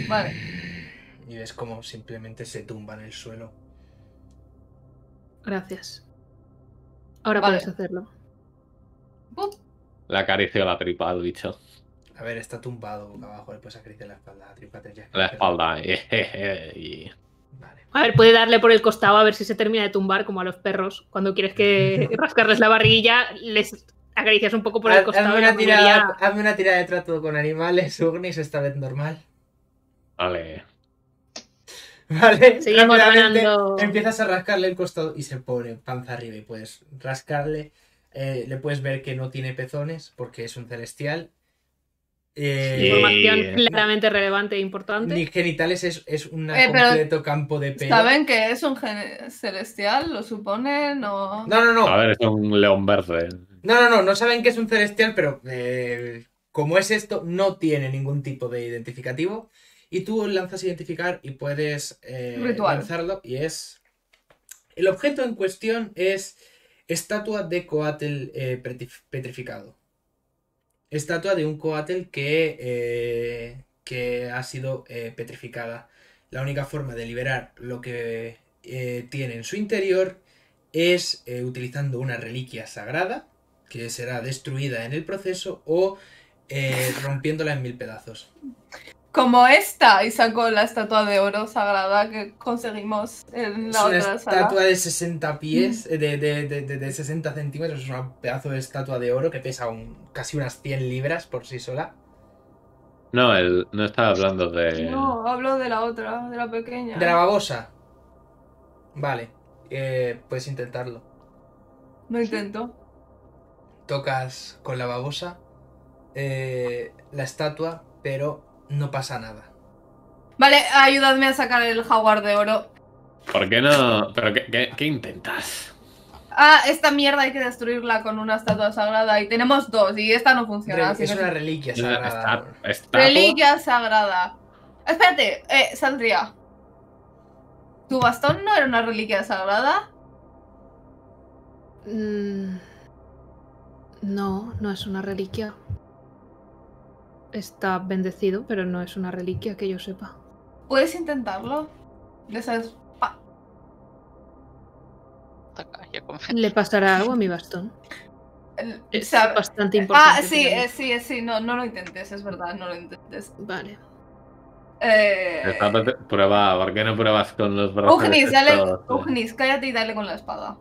Vale. Y ves como simplemente se tumba en el suelo. Gracias. Ahora Vale. puedes hacerlo. Le acaricio la tripa al bicho. A ver, está tumbado boca abajo, le puedes acariciar la espalda. Que La espalda. eh, y... Vale. A ver, puede darle por el costado a ver si se termina de tumbar como a los perros. Cuando quieres que (laughs) rascarles la barriguilla, les acaricias un poco por el costado. hazme, una tirada, hazme una tirada de trato con animales, Ugnis, esta vez normal. Vale. Vale, (laughs) Seguimos ganando. empiezas a rascarle el costado y se pone panza arriba y puedes rascarle. eh, le puedes ver que no tiene pezones porque es un celestial. Eh, Información claramente relevante e importante. Ni genitales es, es un Eh, completo campo de pelo. ¿Saben que es un gen- celestial? ¿Lo suponen? O... No, no, no. A ver, es un león verde. No, no, no, no saben que es un celestial, pero eh, como es esto, no tiene ningún tipo de identificativo. Y tú lanzas identificar y puedes eh, Ritual. lanzarlo. Y es. El objeto en cuestión es estatua de Coatl eh, petrif- petrificado. Estatua de un Coatl que, eh, que ha sido eh, petrificada. La única forma de liberar lo que eh, tiene en su interior es utilizando una reliquia sagrada que será destruida en el proceso o rompiéndola en mil pedazos. Como esta, y sacó la estatua de oro sagrada que conseguimos en Es la una otra sala. estatua de 60 pies, eh, de, de, de, de- de 60 centímetros, es un pedazo de estatua de oro que pesa un, casi unas 100 libras por sí sola. No, el, no estaba hablando de. No, hablo de la otra, de la pequeña. De la babosa. Vale, eh, puedes intentarlo. No intento. Tocas con la babosa eh, la estatua, pero no pasa nada. Vale, ayúdame a sacar el jaguar de oro. ¿Por qué no? ¿Pero qué, qué- qué intentas? Ah, esta mierda hay que destruirla con una estatua sagrada y tenemos dos y esta no funciona. Re- así es que- una reliquia sagrada. Reliquia sagrada. Espérate, eh, Sandria. ¿Tu bastón no era una reliquia sagrada? Mm, No, no es una reliquia. Está bendecido, pero no es una reliquia que yo sepa. ¿Puedes intentarlo? De esas... pa-. Le pasará (laughs) algo a mi bastón. el- Es sabe- bastante importante. Ah, sí, eh, sí, eh, sí, no, no lo intentes, es verdad, no lo intentes. Vale. Eh... Prueba, ¿por qué no pruebas con los brazos? Ugnis, dale? Ugnis, cállate y dale con la espada.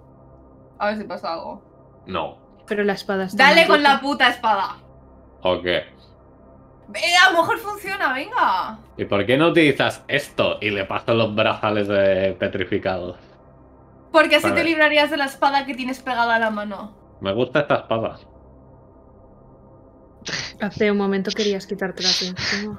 A ver si pasa algo. No. Pero la espada está Dale con la puta espada. ¿O qué? Eh, a lo mejor funciona, venga. ¿Y por qué no utilizas esto y le paso los brazales de petrificados? Porque así te librarías de la espada que tienes pegada a la mano. Me gusta esta espada. Hace un momento querías quitártela encima.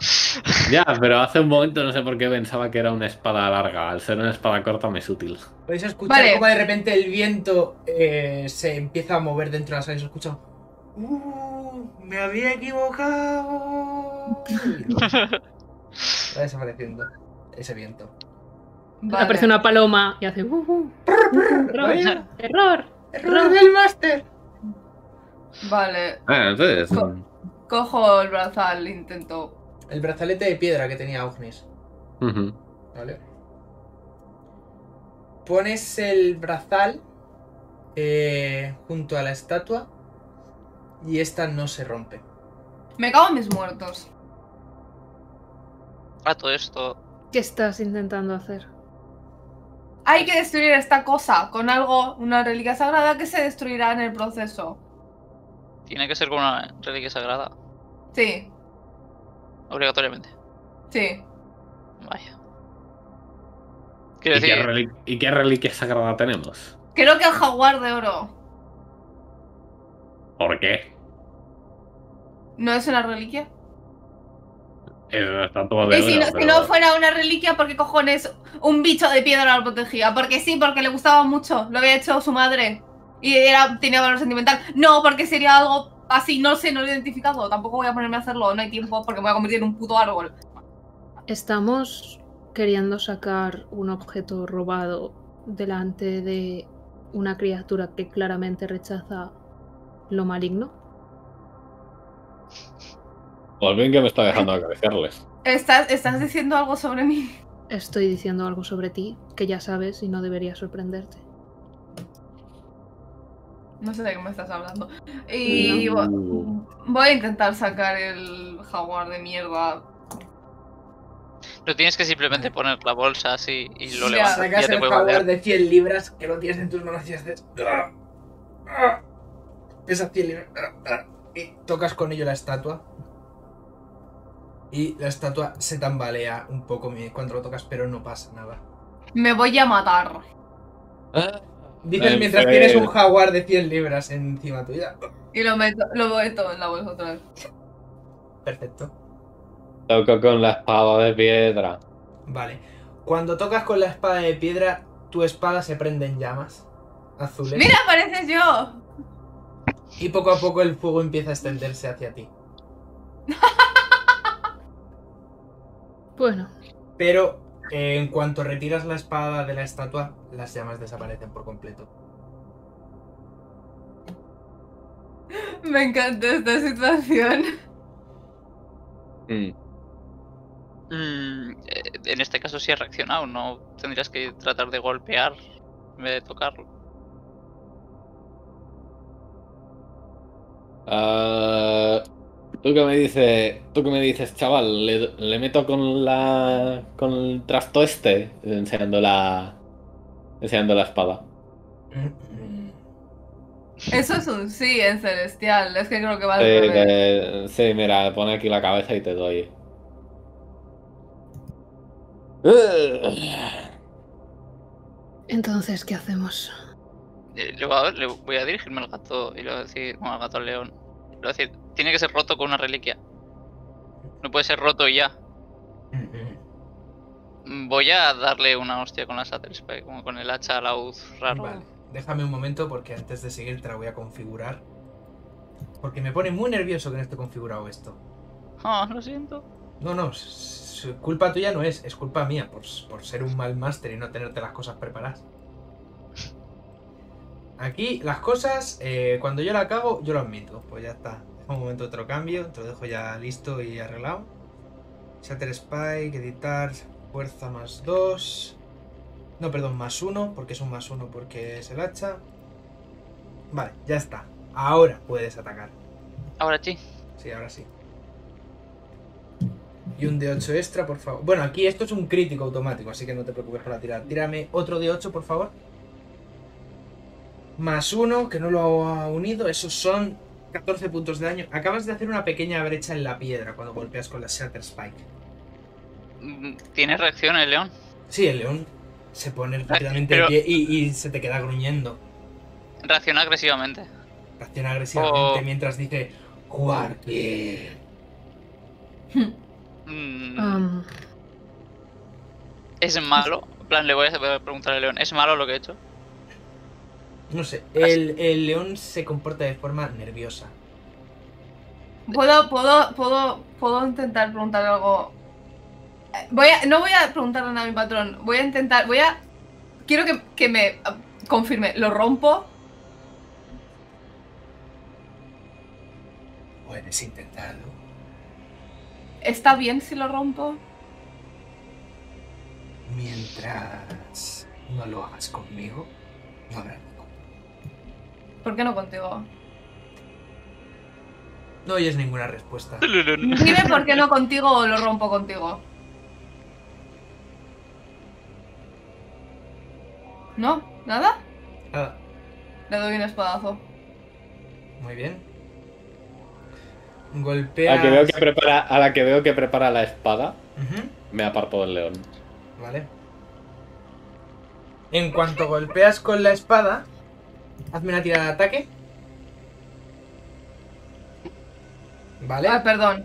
Ya, pero hace un momento no sé por qué pensaba que era una espada larga. Al ser una espada corta me es útil. Podéis escuchar Vale. como de repente el viento eh, se empieza a mover dentro de la sala y se escucha. ¡Uh! ¡Me había equivocado! (laughs) Va desapareciendo ese viento. Vale. Aparece una paloma y hace. "Uh, uh, error, error. ¡Error del máster! Vale, Ah, entonces. Co- cojo el brazal, intento. El brazalete de piedra que tenía Ognis. ¿Vale? Pones el brazal eh, junto a la estatua y esta no se rompe. Me cago en mis muertos. A todo esto. ¿Qué estás intentando hacer? Hay que destruir esta cosa con algo, una reliquia sagrada que se destruirá en el proceso. Tiene que ser con una reliquia sagrada. Sí, Obligatoriamente. sí. Vaya. Quiero ¿Y, qué ¿Y qué reliquia sagrada tenemos? Creo que el jaguar de oro ¿Por qué? no es una reliquia. De Y si no fuera una reliquia, ¿por qué cojones un bicho de piedra lo protegía? Porque sí, porque le gustaba mucho. Lo había hecho su madre. Y era, tenía valor sentimental. No, porque sería algo así, no sé, no lo he identificado. Tampoco voy a ponerme a hacerlo, no hay tiempo porque me voy a convertir en un puto árbol. Estamos queriendo sacar un objeto robado delante de una criatura que claramente rechaza lo maligno. Pues bien que me está dejando acariciarles. ¿Estás, ¿Estás diciendo algo sobre mí? Estoy diciendo algo sobre ti que ya sabes y no debería sorprenderte. No sé de qué me estás hablando. Y No. vo- voy a intentar sacar el jaguar de mierda. no tienes que simplemente poner la bolsa así y lo Ya. levantas. Sacas Ya te el jaguar valer. de 100 libras que lo tienes en tus manos y haces. Pesa 100 libras. Y tocas con ello la estatua. Y la estatua se tambalea un poco cuando lo tocas, pero no pasa nada. Me voy a matar. Dices Eh, mientras pues- tienes un jaguar de 100 libras encima tuya. Y lo meto, lo meto en la bolsa otra vez. Perfecto. Toco con la espada de piedra. Vale. Cuando tocas con la espada de piedra, tu espada se prende en llamas azules. ¡Mira, pareces yo! Y poco a poco el fuego empieza a extenderse hacia ti. (laughs) Bueno, Pero eh, en cuanto retiras la espada de la estatua, las llamas desaparecen por completo. Me encanta esta situación. Mm. Mm, eh, en este caso sí ha reaccionado, no tendrías que tratar de golpear en vez de tocarlo. Ah, ¿Tú qué me dices, tú qué me dices, chaval? ¿Le, le meto con la con el trasto este? Enseñando la enseñando la espada. Eso es un sí en celestial. Es que creo que va Sí, que- sí, mira, pone aquí la cabeza y te doy. entonces, ¿qué hacemos? Eh, Le voy, a, le voy a dirigirme al gato y le voy a decir, bueno, al gato al león. Le voy a decir, tiene que ser roto con una reliquia. No puede ser roto y ya. Mm, Voy a darle una hostia con la Spike, como con el hacha laúd raro. Vale, déjame un momento porque antes de seguir te la voy a configurar. Porque me pone muy nervioso que no esté configurado esto. Ah, lo siento. No, no, culpa tuya no es, es culpa mía por, por ser un mal máster y no tenerte las cosas preparadas. Aquí las cosas, eh, cuando yo la cago, yo lo admito. Pues ya está. Un momento otro cambio, te lo dejo ya listo y arreglado. Shatter Spike, editar, fuerza más 2. No, perdón, más 1, porque es un más 1 porque es el hacha. Vale, ya está. Ahora puedes atacar. Ahora sí. Sí, ahora sí. Y un D8 extra, por favor. Bueno, aquí esto es un crítico automático, así que no te preocupes por la tirada. Tírame otro D8, por favor. Más uno, que no lo ha unido. Esos son 14 puntos de daño. Acabas de hacer una pequeña brecha en la piedra cuando golpeas con la Shatter Spike. Mm, ¿Tiene reacción el león? Sí, el león se pone rápidamente pero- de pie y, y se te queda gruñendo. Reacciona agresivamente. Reacciona agresivamente Oh. mientras dice... Juarque. Mm, Am, ¿Es malo? En plan, le voy a voy a preguntar al león, ¿es malo lo que he hecho? No sé, el, el león se comporta de forma nerviosa. ¿Puedo, puedo, puedo, puedo intentar preguntar algo. Eh, Voy a, no voy a preguntarle nada a mi patrón. Voy a intentar, voy a. Quiero que, que me ah, confirme. ¿Lo rompo? Puedes intentarlo. ¿Está bien si lo rompo? Mientras no lo hagas conmigo, no habrá. ¿Por qué no contigo? No oyes ninguna respuesta. (laughs) Dime por qué no contigo o lo rompo contigo. ¿No? ¿Nada? Ah, Le doy un espadazo. muy bien. A Golpea. la, que veo que prepara, a la que veo que prepara la espada, me aparto del león. Vale. En cuanto golpeas con la espada, hazme una tirada de ataque. Vale. Ah, perdón.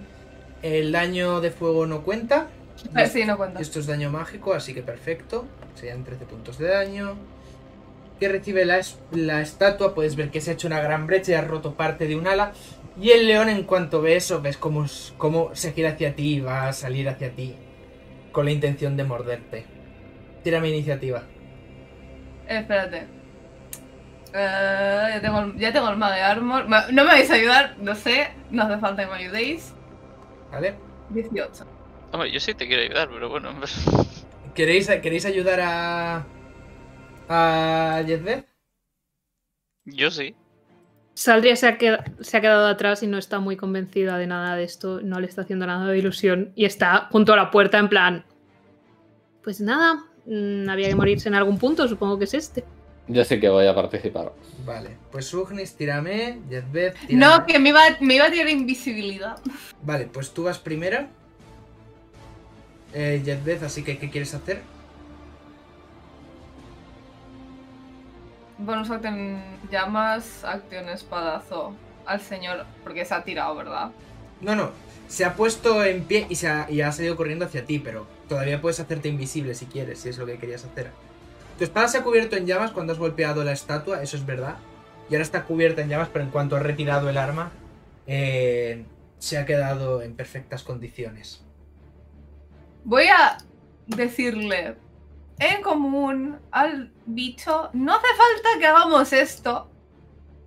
El daño de fuego no cuenta. Eh, (laughs) sí, no cuenta. Esto es daño mágico, así que perfecto. Serían 13 puntos de daño. Que recibe la, la estatua. Puedes ver que se ha hecho una gran brecha y ha roto parte de un ala. Y el león, en cuanto ve eso, ves cómo, cómo se gira hacia ti y va a salir hacia ti. Con la intención de morderte. Tírame iniciativa. Eh, espérate. Eh, ya, tengo el, ya tengo el Mage Armor. No me vais a ayudar, no sé. No hace falta que me ayudéis. ¿Vale? 18. Hombre, yo sí te quiero ayudar, pero bueno. ¿Queréis, ¿queréis ayudar a. a Yezbeth? Yo sí. Saldria se ha, qued- se ha quedado atrás y no está muy convencida de nada de esto, no le está haciendo nada de ilusión y está junto a la puerta en plan... Pues nada, mm, había que morirse en algún punto, supongo que es este. Yo sí que voy a participar. Vale, pues Ugnis, tírame. Yezbeth, tírame. No, que me iba, me iba a tirar invisibilidad. Vale, pues tú vas primero. Eh, Yezbeth, así que ¿qué quieres hacer? Bonus acción llamas, acción espadazo al señor. Porque se ha tirado, ¿verdad? No, no. Se ha puesto en pie y, se ha, y ha salido corriendo hacia ti, pero todavía puedes hacerte invisible si quieres, si es lo que querías hacer. Tu espada se ha cubierto en llamas cuando has golpeado la estatua, eso es verdad. Y ahora está cubierta en llamas, pero en cuanto has retirado el arma, eh, se ha quedado en perfectas condiciones. Voy a decirle en común al bicho, no hace falta que hagamos esto.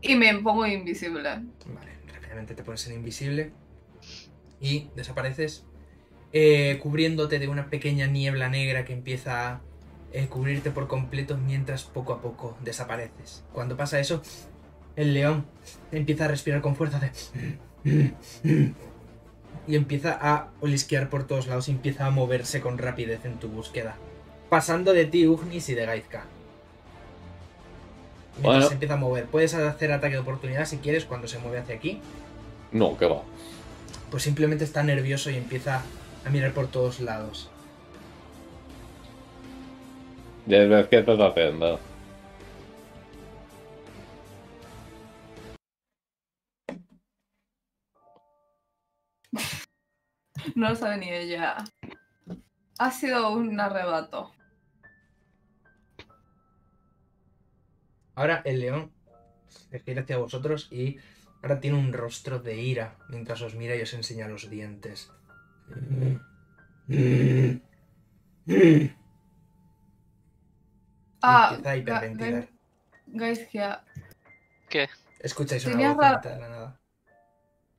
Y me pongo invisible. Vale, rápidamente te pones en invisible y desapareces, eh, cubriéndote de una pequeña niebla negra que empieza a eh, cubrirte por completo mientras poco a poco desapareces. Cuando pasa eso, el león empieza a respirar con fuerza de... y empieza a olisquear por todos lados y empieza a moverse con rapidez en tu búsqueda. Pasando de ti, Ugnis y de Gaizka. Mientras Bueno. se empieza a mover. Puedes hacer ataque de oportunidad si quieres cuando se mueve hacia aquí. No, que va. Pues simplemente está nervioso y empieza a mirar por todos lados. Ya ves qué estás haciendo. (laughs) No lo sabe ni ella. Ha sido un arrebato. Ahora el león se gira hacia vosotros y ahora tiene un rostro de ira mientras os mira y os enseña los dientes. Ah, empieza a hiperventilar. ¿Qué? Escucháis una Tenías voz de la nada.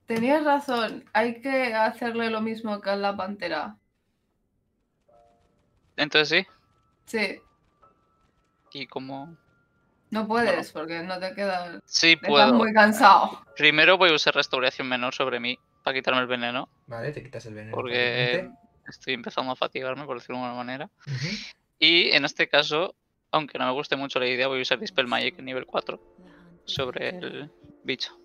tenías razón. Hay que hacerle lo mismo que a la pantera. Entonces sí. Sí, Y como... no puedes porque no te queda. Sí Estás puedo. muy cansado. Primero voy a usar restauración menor sobre mí para quitarme el veneno. Vale, te quitas el veneno. Porque estoy empezando a fatigarme, por decirlo de alguna manera. Y en este caso, aunque no me guste mucho la idea, voy a usar Dispel Magic nivel 4 sobre el bicho.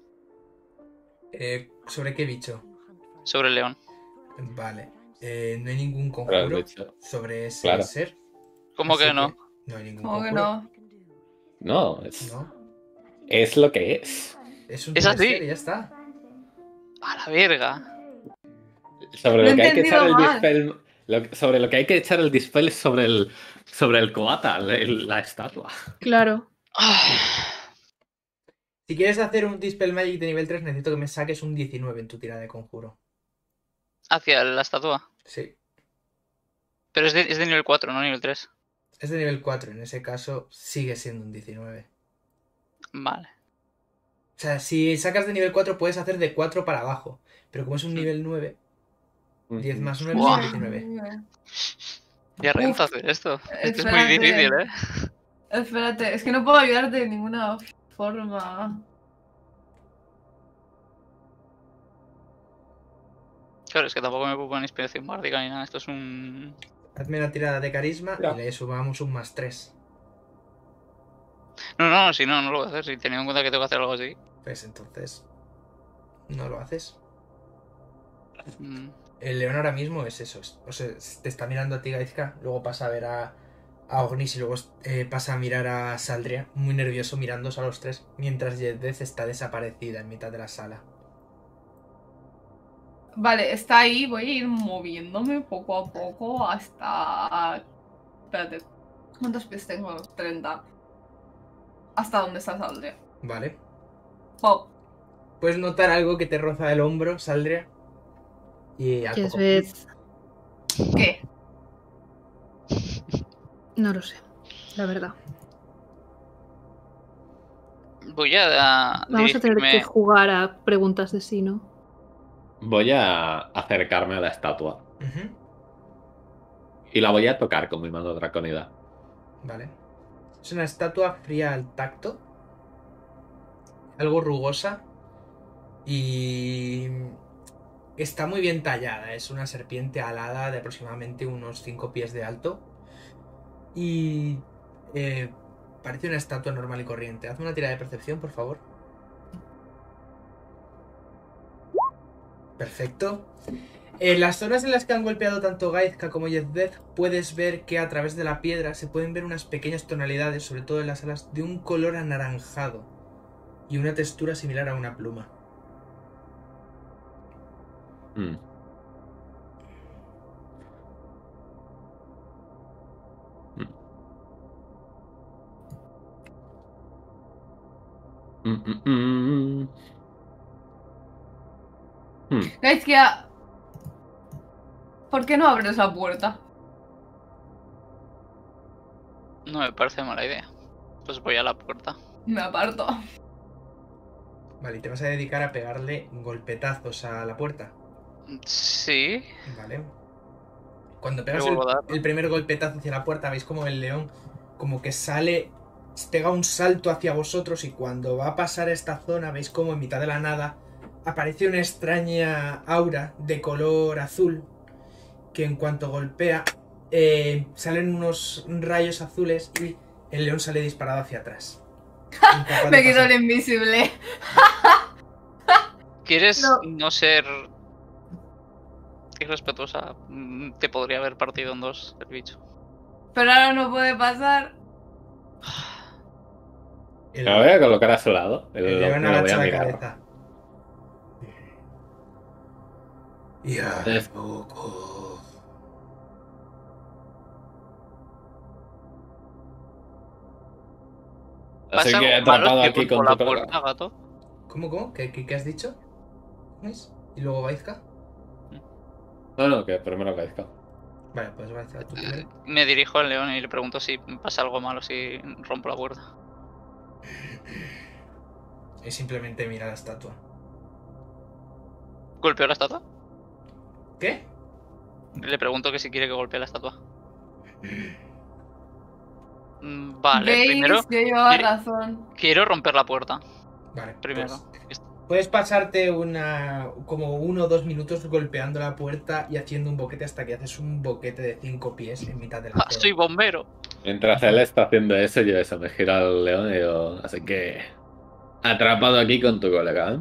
Eh, ¿Sobre qué bicho? Sobre el león. Vale. Eh, no hay ningún conjuro sobre ese Claro. ser. ¿Cómo así que no? No hay ningún Como que no. No, es, No. es lo que es. Es un Es así. y ya está. A la verga. Sobre Lo que hay que echar el dispel. Lo- sobre lo que hay que echar el dispel es sobre el. Sobre el coata, el- la estatua. Claro. (sighs) Si quieres hacer un Dispel Magic de nivel 3, necesito que me saques un 19 en tu tirada de conjuro. Hacia la estatua. Sí. Pero es de, es de nivel 4, no nivel 3. Es de nivel 4, en ese caso sigue siendo un 19. Vale. O sea, si sacas de nivel 4 puedes hacer de 4 para abajo. Pero como es un Sí. nivel 9, 10 más 9 Buah. son 19. Ya Uf. renta hacer esto. Esto es muy difícil, ¿eh? Espérate, es que no puedo ayudarte de ninguna forma. Claro, es que tampoco me puedo poner inspiración bárdica ni nada. Esto es un. Hazme una tirada de carisma y le sumamos un más 3. No, no, si no, no lo voy a hacer. Si teniendo en cuenta que tengo que hacer algo así. Pues entonces. No lo haces. Mm. El león ahora mismo es eso. es- O sea, te está mirando a ti, Gaizka. Luego pasa a ver a, a Ognis y luego eh, pasa a mirar a Saldria. Muy nervioso mirándose a los tres. Mientras Yedez está desaparecida en mitad de la sala. Vale, está ahí, voy a ir moviéndome poco a poco hasta... Espérate, ¿cuántos pies tengo? 30. Hasta dónde está Saldria. Vale. Pop. Puedes notar algo que te roza el hombro, Saldria. Y al poco- Yesbeth, ¿Qué? no lo sé. La verdad. Voy a. Vamos a tener que jugar a preguntas de sí, ¿no? Voy a acercarme a la estatua. Y la voy a tocar con mi mano draconida. Vale. Es una estatua fría al tacto. Algo rugosa. Y. Está muy bien tallada. Es una serpiente alada de aproximadamente unos 5 pies de alto. Y. eh, parece una estatua normal y corriente. Hazme una tirada de percepción, por favor. Perfecto. En las zonas en las que han golpeado tanto Gaizka como Yezdeth, puedes ver que a través de la piedra se pueden ver unas pequeñas tonalidades, sobre todo en las alas, de un color anaranjado y una textura similar a una pluma. Mm. Mm. Mm, mm, mm. Mm. Gaizkia, ¿por qué no abres la puerta? No me parece mala idea. Pues voy a la puerta. Me aparto. Vale, y te vas a dedicar a pegarle golpetazos a la puerta. Sí. Vale. Cuando pegas el, primer golpetazo hacia la puerta, veis como el león como que sale, pega un salto hacia vosotros y cuando va a pasar esta zona, veis como en mitad de la nada aparece una extraña aura de color azul que en cuanto golpea eh, salen unos rayos azules y el león sale disparado hacia atrás. (laughs) Me quito pasar. el invisible. ¿Quieres No. no, ser irrespetuosa? Mm, Te podría haber partido en dos el bicho. Pero ahora no puede pasar. El- Me la voy a colocar a su lado. y El lo- lo voy a la mirar. cabeza. Ya Es- poco. Así ¿Pasa que atrapado aquí con la puerta, gato? ¿Cómo, cómo? ¿Qué, qué, qué has dicho? ¿Y luego Vaizka? No, no, que primero caizca. Vale, pues Vaizka tú primero. Me dirijo al león y le pregunto si pasa algo malo si rompo la puerta. Y simplemente mira la estatua. ¿Golpeo la estatua? ¿Qué? Le pregunto que si quiere que golpee la estatua. Mm, Vale, ¿Veis? primero Yo llevaba razón. quiero romper la puerta. Vale. Primero. pues, puedes pasarte una como uno o dos minutos golpeando la puerta y haciendo un boquete hasta que haces un boquete de cinco pies en mitad de la Ah, soy bombero. Mientras él está haciendo eso, yo eso, me giro al león y digo, así que... Atrapado aquí con tu colega, ¿eh?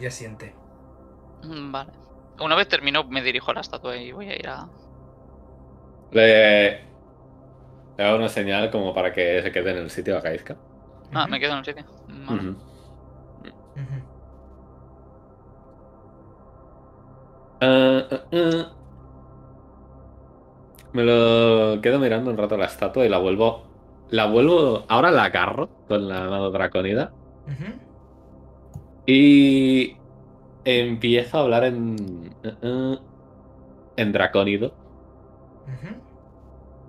Y asiente. Mm, Vale. Una vez termino, me dirijo a la estatua y voy a ir a. Le... Le hago una señal como para que se quede en el sitio a Kaizka. Ah, me quedo en el sitio. Vale. Ah, ah, ah. Me lo quedo mirando un rato a la estatua y la vuelvo. La vuelvo. Ahora la agarro con la mano draconida. Y empiezo a hablar en. en dracónido.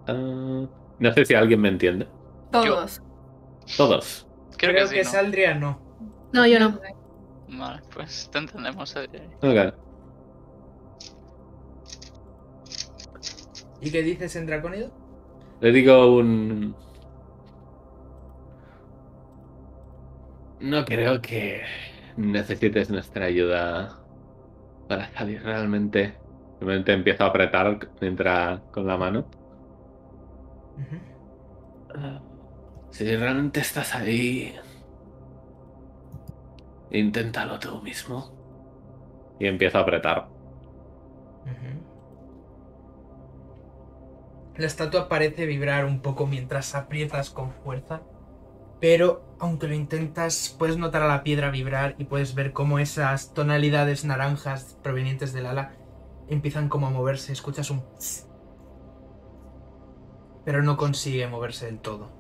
No sé si alguien me entiende. Todos. Todos. Creo, Creo que, que sí. ¿no? Saldria no. No, yo no. Vale, pues te entendemos. eh. ¿Y qué dices en Draconido? Le digo un. No creo que necesites nuestra ayuda para salir realmente. Realmente empiezo a apretar mientras con la mano. Si realmente estás ahí, inténtalo tú mismo. Y empiezo a apretar. Ujú. La estatua parece vibrar un poco mientras aprietas con fuerza, pero aunque lo intentas, puedes notar a la piedra vibrar y puedes ver cómo esas tonalidades naranjas provenientes del ala empiezan como a moverse. Escuchas un... pero no consigue moverse del todo.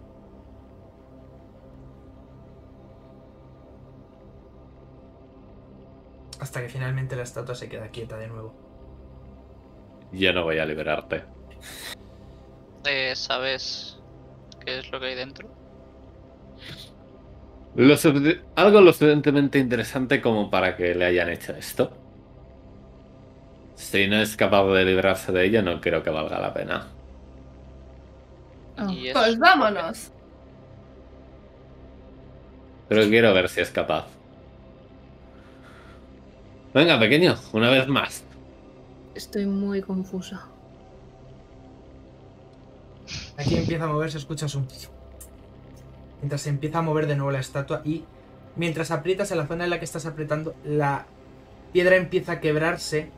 Hasta que finalmente la estatua se queda quieta de nuevo. Yo no voy a liberarte. Eh, ¿Sabes qué es lo que hay dentro? Lo algo lo suficientemente interesante como para que le hayan hecho esto. Si no es capaz de librarse de ella, no creo que valga la pena. Oh. Es- Pues vámonos. Pero quiero ver si es capaz. Venga, pequeño, una vez más. Estoy muy confusa. Aquí empieza a moverse, escuchas un... Mientras se empieza a mover de nuevo la estatua y mientras aprietas en la zona en la que estás apretando, la piedra empieza a quebrarse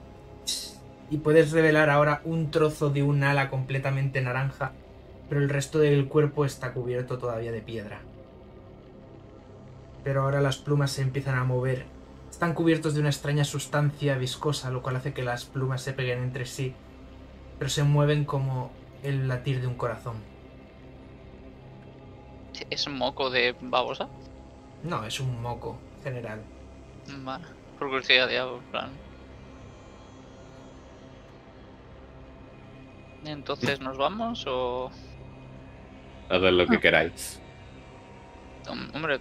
y puedes revelar ahora un trozo de un ala completamente naranja, pero el resto del cuerpo está cubierto todavía de piedra. Pero ahora las plumas se empiezan a mover están cubiertos de una extraña sustancia viscosa, lo cual hace que las plumas se peguen entre sí, pero se mueven como el latir de un corazón. ¿Es un moco de babosa? No, es un moco general. Vale, por curiosidad, ya, en plan. Entonces, ¿nos vamos o...? Haced lo que queráis. Hom- Hombre,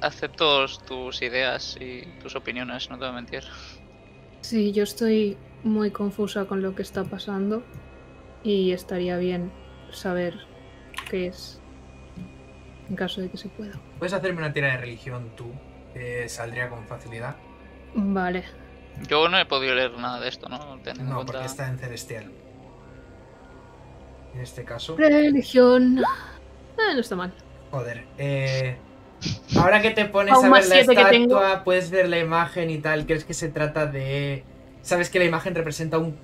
acepto tus ideas y tus opiniones, no te voy a mentir. Sí, yo estoy muy confusa con lo que está pasando y estaría bien saber qué es en caso de que se pueda. Puedes hacerme una tira de religión tú, saldría con facilidad. Vale. Yo no he podido leer nada de esto, ¿no? No, cuenta... porque está en celestial. En este caso. Religión. Eh, no está mal. Joder. Eh, ahora que te pones A ver la estatua, tengo. puedes ver la imagen y tal. ¿Crees que se trata de...? Sabes que la imagen representa un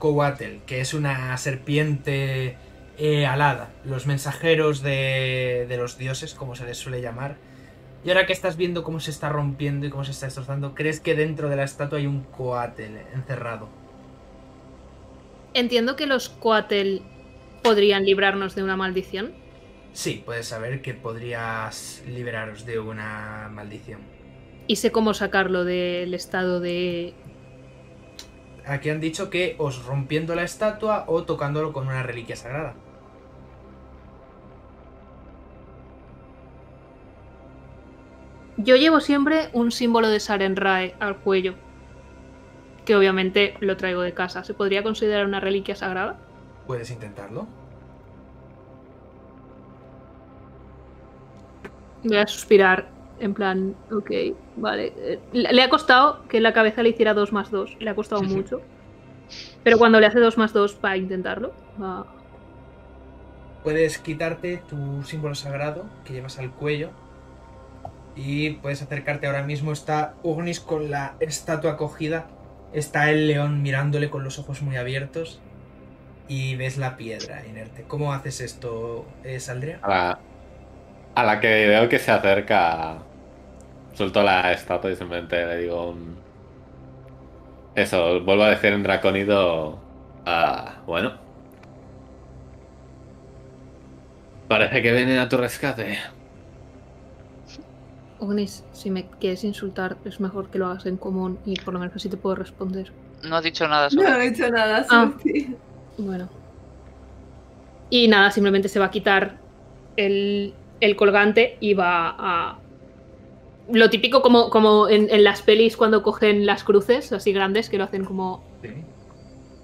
Coatl, que es una serpiente eh, alada. Los mensajeros de, de los dioses, como se les suele llamar. Y ahora que estás viendo cómo se está rompiendo y cómo se está destrozando, ¿crees que dentro de la estatua hay un Coatl encerrado? Entiendo que los Coatl podrían librarnos de una maldición. Sí, puedes saber que podrías liberaros de una maldición. Y sé cómo sacarlo del estado de... Aquí han dicho que os rompiendo la estatua o tocándolo con una reliquia sagrada. Yo llevo siempre un símbolo de Sarenrae al cuello. Que obviamente lo traigo de casa. ¿Se podría considerar una reliquia sagrada? Puedes intentarlo. Voy a suspirar. En plan, ok, vale. Eh, Le ha costado que en la cabeza le hiciera 2 más 2. Le ha costado mucho. Pero cuando le hace 2 más 2 va a intentarlo. Va- Puedes quitarte tu símbolo sagrado que llevas al cuello. Y puedes acercarte ahora mismo. Está Ugnis con la estatua cogida. Está el león mirándole con los ojos muy abiertos. Y ves la piedra inerte. ¿Cómo haces esto, eh, Saldria? A la, a la que veo que se acerca, suelto la estatua y simplemente le digo un... Eso, vuelvo a decir en draconido... Ah, bueno. Parece que vienen a tu rescate. Ognis, si me quieres insultar, es mejor que lo hagas en común y por lo menos así te puedo responder. No ha dicho nada No he hecho nada, Ah. Bueno. Y nada, simplemente se va a quitar el, el colgante y va a... Lo típico como, como en, en las pelis cuando cogen las cruces así grandes, que lo hacen como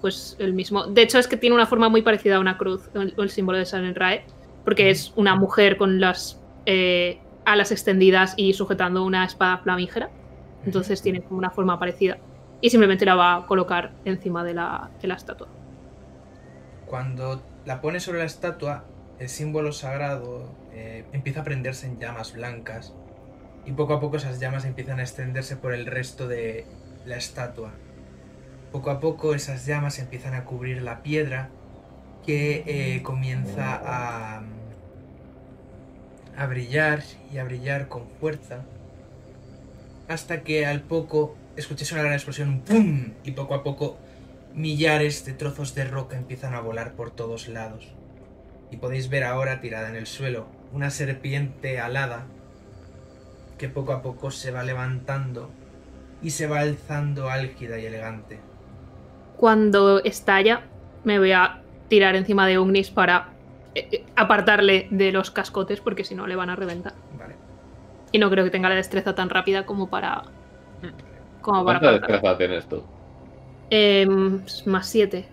pues el mismo. De hecho, es que tiene una forma muy parecida a una cruz, el, el símbolo de San Rae, porque es una mujer con las eh, alas extendidas y sujetando una espada flamígera. Entonces tiene como una forma parecida. Y simplemente la va a colocar encima de la, de la estatua. Cuando la pones sobre la estatua, el símbolo sagrado eh, empieza a prenderse en llamas blancas y poco a poco esas llamas empiezan a extenderse por el resto de la estatua. Poco a poco esas llamas empiezan a cubrir la piedra que eh, comienza a, a brillar y a brillar con fuerza hasta que al poco escuchéis una gran explosión, ¡pum! y poco a poco millares de trozos de roca empiezan a volar por todos lados. Y podéis ver ahora tirada en el suelo una serpiente alada que poco a poco se va levantando y se va alzando álgida y elegante. Cuando estalla, me voy a tirar encima de Ugnis para eh, eh, apartarle de los cascotes, porque si no le van a reventar. Vale. Y no creo que tenga la destreza tan rápida como para. Como para ¿Cuánta destreza tienes tú? Em, más 7.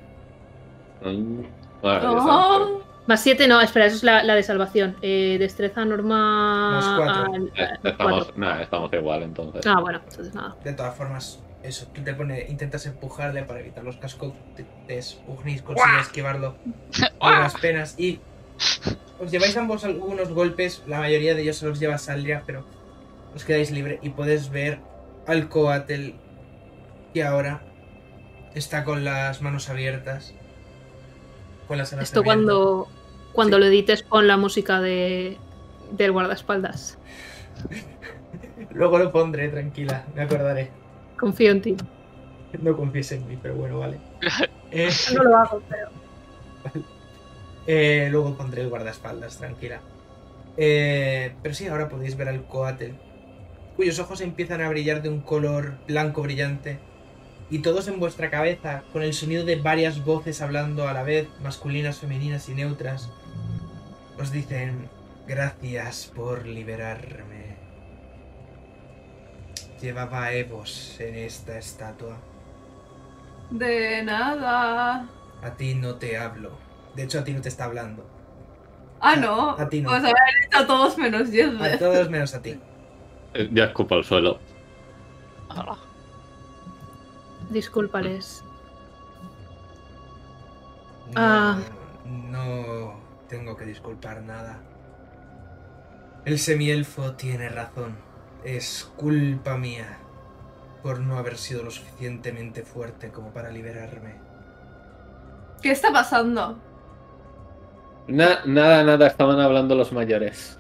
Mm, Oh. Más 7 no, espera, eso es la, la de salvación. Eh, destreza normal. Eh, Estamos, nada, estamos igual entonces. Ah, bueno, entonces nada. De todas formas, eso, tú te pone, intentas empujarle para evitar los cascotes. Ugnis consigue esquivarlo (laughs) a las penas y os lleváis ambos algunos golpes. La mayoría de ellos se los lleva Saldria, pero os quedáis libre y puedes ver al Coatl que ahora está con las manos abiertas. Con las Esto cuando, cuando Sí. lo edites pon la música de, del guardaespaldas. (laughs) Luego lo pondré, tranquila, me acordaré. Confío en ti. No confíes en mí, pero bueno, vale. (laughs) Eh, No lo hago, pero. eh, luego pondré el guardaespaldas, tranquila. Eh, pero sí, ahora podéis ver al coatel, cuyos ojos empiezan a brillar de un color blanco brillante. Y todos en vuestra cabeza, con el sonido de varias voces hablando a la vez, masculinas, femeninas y neutras, os dicen gracias por liberarme. Llevaba Evos en esta estatua. De nada. A ti no te hablo. De hecho, a ti no te está hablando. Ah, no. A ti no. Pues haber hecho a todos menos 10 A todos menos a ti. Eh, Ya escupo al suelo. Discúlpales. No, Ah. no tengo que disculpar nada. El semielfo tiene razón. Es culpa mía por no haber sido lo suficientemente fuerte como para liberarme. ¿Qué está pasando? Na- nada, nada, estaban hablando los mayores.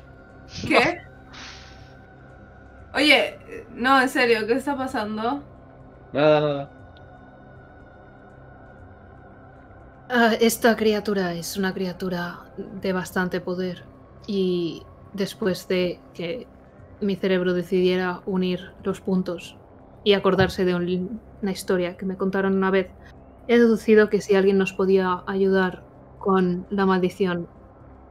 ¿Qué? Oye, no, en serio, ¿qué está pasando? Nada, nada. Ah, esta criatura es una criatura de bastante poder. Y después de que mi cerebro decidiera unir los puntos y acordarse de un- una historia que me contaron una vez, he deducido que si alguien nos podía ayudar con la maldición,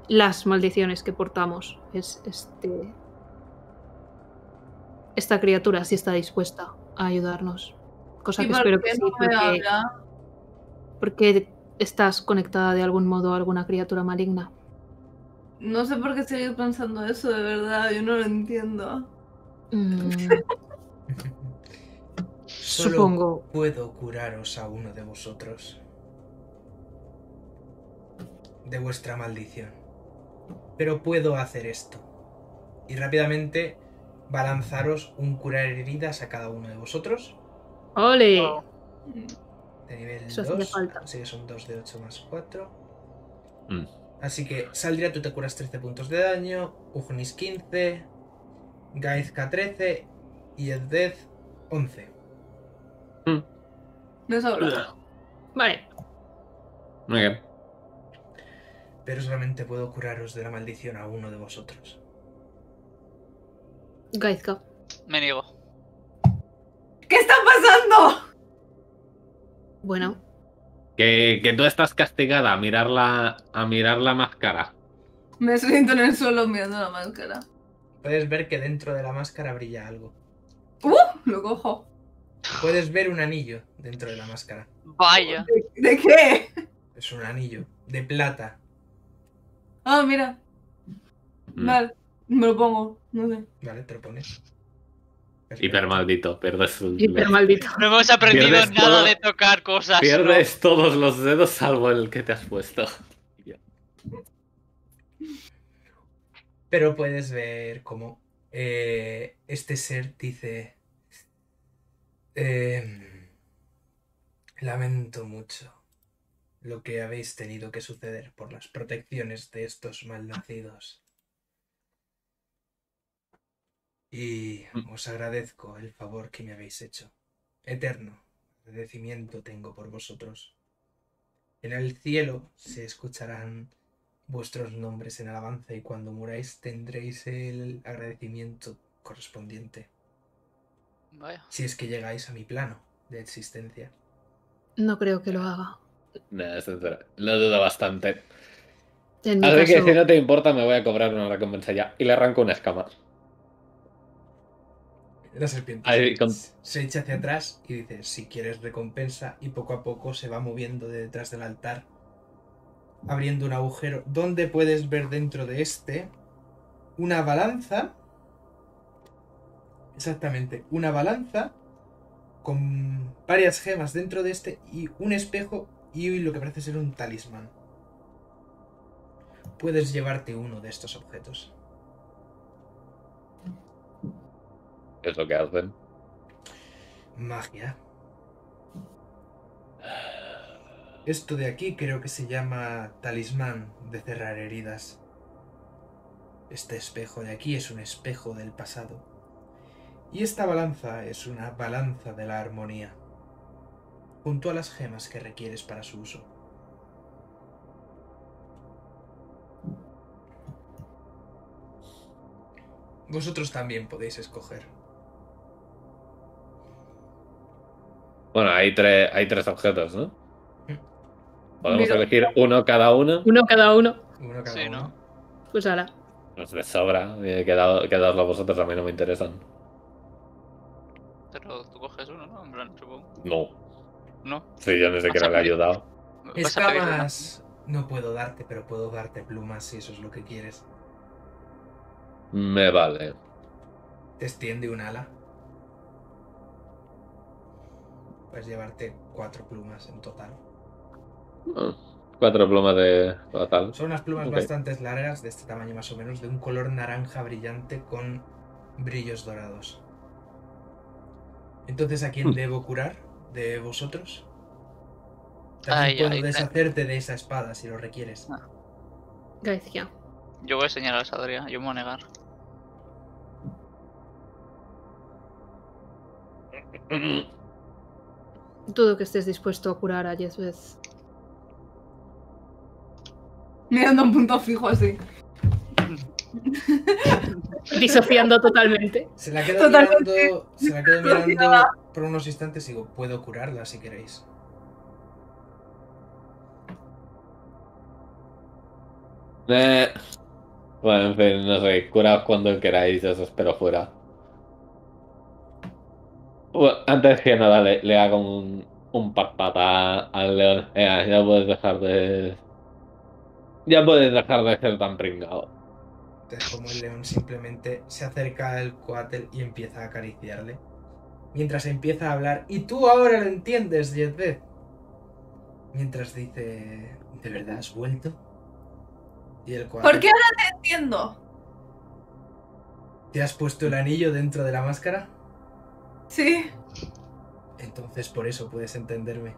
las maldiciones que portamos, es este. Esta criatura si está dispuesta a ayudarnos. Cosa ¿Y que por espero qué que sí, no me porque, habla? porque estás conectada de algún modo a alguna criatura maligna. No sé por qué seguís pensando eso, de verdad, yo no lo entiendo. Mm, (laughs) Solo supongo. puedo curaros a uno de vosotros. De vuestra maldición. Pero puedo hacer esto. Y rápidamente va a lanzaros un curar heridas a cada uno de vosotros. ¡Ole! Oh. De nivel Eso hacía 2. falta. Así que son 2 de 8 más 4. Mm. Así que Saldria, tú te curas 13 puntos de daño. Ugnis 15. Gaizka 13. Y Eddeth 11. No es hablar. Vale. Muy bien. Pero solamente puedo curaros de la maldición a uno de vosotros. Gaizka. Me niego. ¿Qué está pasando? Bueno, Que, que tú estás castigada a mirar la, a mirar la máscara. Me siento en el suelo mirando la máscara. Puedes ver que dentro de la máscara brilla algo. ¡Uh! Lo cojo. Puedes ver un anillo dentro de la máscara. Vaya. ¿De, de qué? Es un anillo de plata. Ah, mira. Mm. Vale. Me lo pongo. No sé. Vale, te lo pones. Hiper maldito, pierdes, hiper maldito. No hemos aprendido Pierdes nada todo. de tocar cosas. pierdes todos los dedos salvo el que te has puesto. Pero puedes ver cómo eh, este ser dice... "Em, lamento mucho lo que habéis tenido que suceder por las protecciones de estos malnacidos. Y os agradezco el favor que me habéis hecho. Eterno agradecimiento tengo por vosotros. En el cielo se escucharán vuestros nombres en alabanza y cuando muráis tendréis el agradecimiento correspondiente. Vaya. Si es que llegáis a mi plano de existencia. No creo que lo haga. Nah, sincero, Lo dudo bastante. Así que si no te importa, me voy a cobrar una recompensa ya. Y le arranco una escama. La serpiente Ahí, con- se echa hacia atrás y dice, si quieres recompensa, y poco a poco se va moviendo de detrás del altar, abriendo un agujero, donde puedes ver dentro de este una balanza, exactamente, una balanza con varias gemas dentro de este y un espejo y lo que parece ser un talismán. Puedes llevarte uno de estos objetos. Es lo que hacen? Magia. Esto de aquí creo que se llama talismán de cerrar heridas. Este espejo de aquí es un espejo del pasado. Y esta balanza es una balanza de la armonía, junto a las gemas que requieres para su uso. Vosotros también podéis escoger. Bueno, hay tres, hay tres objetos, ¿no? Podemos Mira. elegir uno cada uno. Uno cada uno. Uno cada Sí, uno. ¿no? Pues ahora. Nos de sobra. queda- Quedarlo vosotros a mí no me interesan. Pero tú coges uno, ¿no? En plan, supongo. No. No. Sí, yo ni siquiera le he ayudado. Escamas no puedo darte, pero puedo darte plumas si eso es lo que quieres. Me vale. Te extiende un ala. Puedes llevarte cuatro plumas en total. Ah, Cuatro plumas de total. Son unas plumas bastante largas, de este tamaño más o menos, de un color naranja brillante con brillos dorados. Entonces, ¿a quién Hmm. debo curar? ¿De vosotros? Ay, También puedo ay, ay. deshacerte de esa espada si lo requieres. Gaizkia. Yo voy a señalar a Sadria, yo me voy a negar. (coughs) Dudo que estés dispuesto a curar a Yesbeth. Mirando un punto fijo así. (laughs) Disociando totalmente. Se la quedo Totalmente mirando, se la quedo mirando bloqueada. por unos instantes y digo, puedo curarla si queréis. Eh, Bueno, en fin, no sé. Curaos cuando queráis, os espero fuera. Bueno, antes que nada, le, le hago un, un pat pata al león. Ea, ya puedes dejar de. Ya puedes dejar de ser tan pringado. Entonces, como el león simplemente se acerca al coatel y empieza a acariciarle. Mientras empieza a hablar, y tú ahora lo entiendes, Yedbeth. Mientras dice, ¿de verdad has vuelto? Y el coatel, ¿Por qué ahora te entiendo? ¿te has puesto el anillo dentro de la máscara? Sí. Entonces por eso puedes entenderme.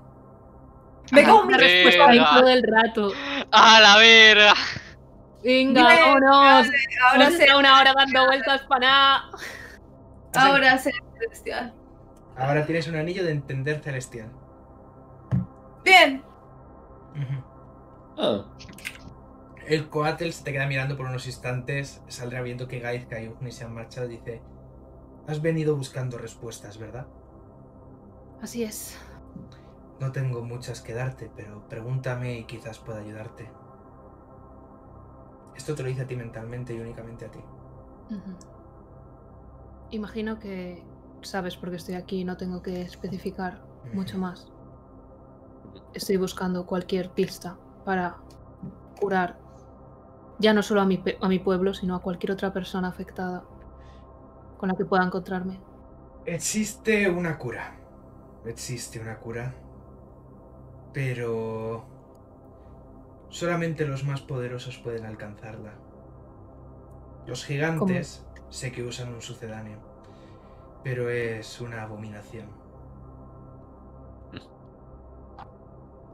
Me cago en mi Una respuesta Venga. ahí todo el rato. ¡A la verga! Venga, Dime, vámonos. Ahora estado una hora dando vueltas para nada. ahora sé celestial. Ahora tienes un anillo de entender celestial. Bien. Ah, El coatel se te queda mirando por unos instantes, saldrá viendo que Gaizka y Ugni se han marchado y dice, has venido buscando respuestas, ¿verdad? Así es. No tengo muchas que darte, pero pregúntame y quizás pueda ayudarte. Esto te lo hice a ti mentalmente y únicamente a ti. Imagino que sabes por qué estoy aquí, no tengo que especificar mucho más. Estoy buscando cualquier pista para curar ya no solo a mi, pe- a mi pueblo, sino a cualquier otra persona afectada con la que pueda encontrarme. Existe una cura. Existe una cura. Pero... Solamente los más poderosos pueden alcanzarla. Los gigantes sé que usan un sucedáneo. Pero es una abominación.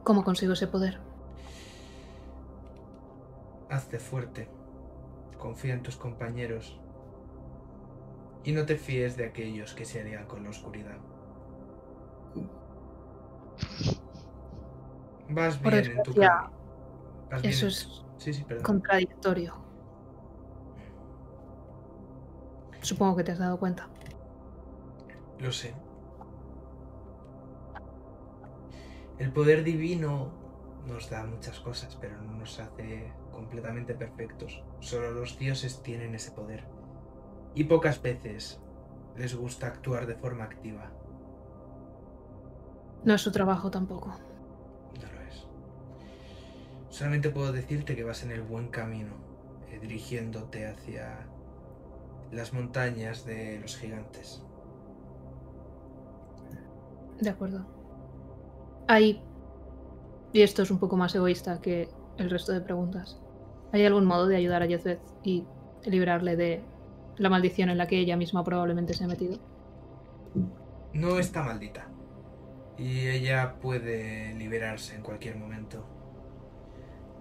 ¿Cómo consigo ese poder? Hazte fuerte. Confía en tus compañeros. Y no te fíes de aquellos que se alían con la oscuridad. Vas Por bien en tu camino. Vas Eso es Sí, sí, perdón. contradictorio. Supongo que te has dado cuenta. Lo sé. El poder divino nos da muchas cosas, pero no nos hace completamente perfectos. Solo los dioses tienen ese poder. Y pocas veces les gusta actuar de forma activa. No es su trabajo tampoco. No lo es. Solamente puedo decirte que vas en el buen camino, eh, dirigiéndote hacia las montañas de los gigantes. De acuerdo. Hay... Y esto es un poco más egoísta que el resto de preguntas. ¿Hay algún modo de ayudar a Yezbeth y librarle de la maldición en la que ella misma probablemente se ha metido? No está maldita. Y ella puede liberarse en cualquier momento.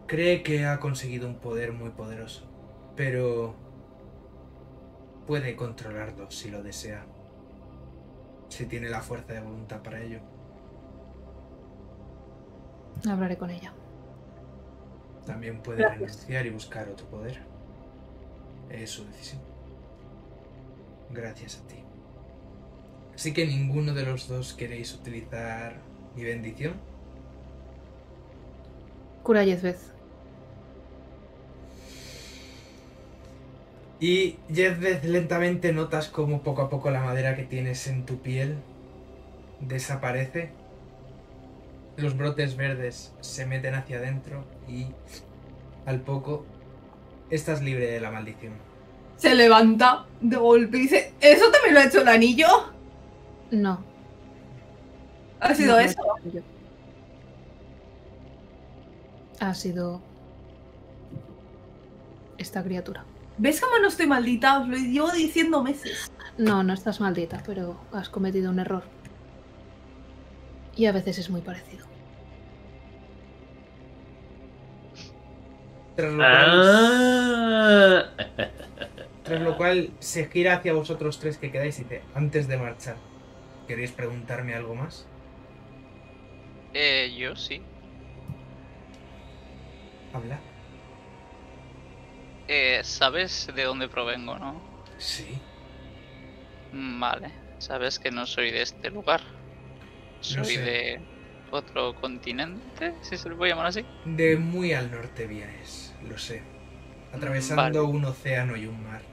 Cree que ha conseguido un poder muy poderoso, pero puede controlarlo si lo desea. Si tiene la fuerza de voluntad para ello. Hablaré con ella. También puede Gracias. renunciar y buscar otro poder. Es su decisión. Gracias a ti. Así que ninguno de los dos queréis utilizar mi bendición. Cura Yezbeth. Y Yezbeth lentamente notas como poco a poco la madera que tienes en tu piel desaparece. Los brotes verdes se meten hacia adentro y al poco estás libre de la maldición. Se levanta de golpe y dice, ¿eso también lo ha hecho el anillo? No. ¿Ha sido no eso? Ha sido esta criatura. ¿Ves cómo no estoy maldita? Os lo llevo diciendo meses. No, no estás maldita, pero has cometido un error. Y a veces es muy parecido. Ah. (laughs) lo cual se gira hacia vosotros tres que quedáis y dice, antes de marchar, ¿queréis preguntarme algo más? Eh, yo sí. Habla. Eh, ¿Sabes de dónde provengo, no? Sí. Mm, Vale. Sabes que no soy de este lugar. Soy sé. de otro continente, si se le puede llamar así. De muy al norte vienes, lo sé. Atravesando Vale. un océano y un mar.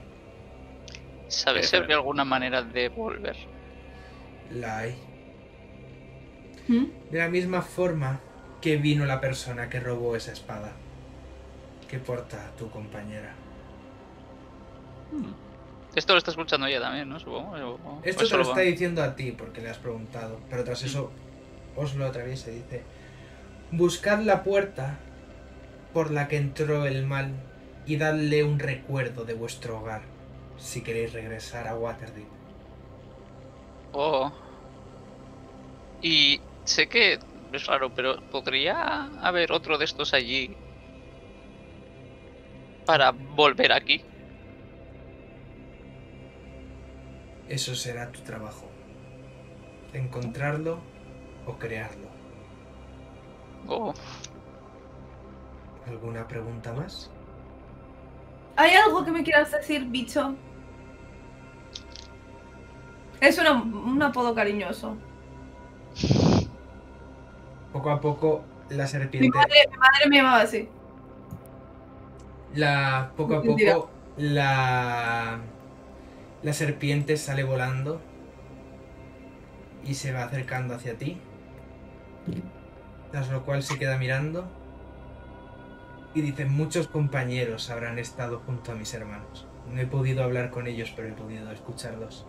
¿Sabes si (laughs) habría alguna manera de volver? La hay. ¿Mm? De la misma forma que vino la persona que robó esa espada. Que porta tu compañera. Esto lo está escuchando ella también, ¿no? Supongo. o- o- Esto te lo solo está diciendo a ti porque le has preguntado. Pero tras eso os lo atraviesa y dice. Buscad la puerta por la que entró el mal y dadle un recuerdo de vuestro hogar si queréis regresar a Waterdeep. Oh. Y sé que es raro, pero ¿podría haber otro de estos allí para volver aquí? Eso será tu trabajo. Encontrarlo o crearlo. Oh, ¿Alguna pregunta más? ¿Hay algo que me quieras decir, bicho? Es una- un apodo cariñoso. Poco a poco la Mi serpiente. madre, mi madre me llamaba así. La, poco a Mentira. poco la, la serpiente sale volando y se va acercando hacia ti. Tras lo cual se queda mirando y dice, muchos compañeros habrán estado junto a mis hermanos. No he podido hablar con ellos, pero he podido escucharlos.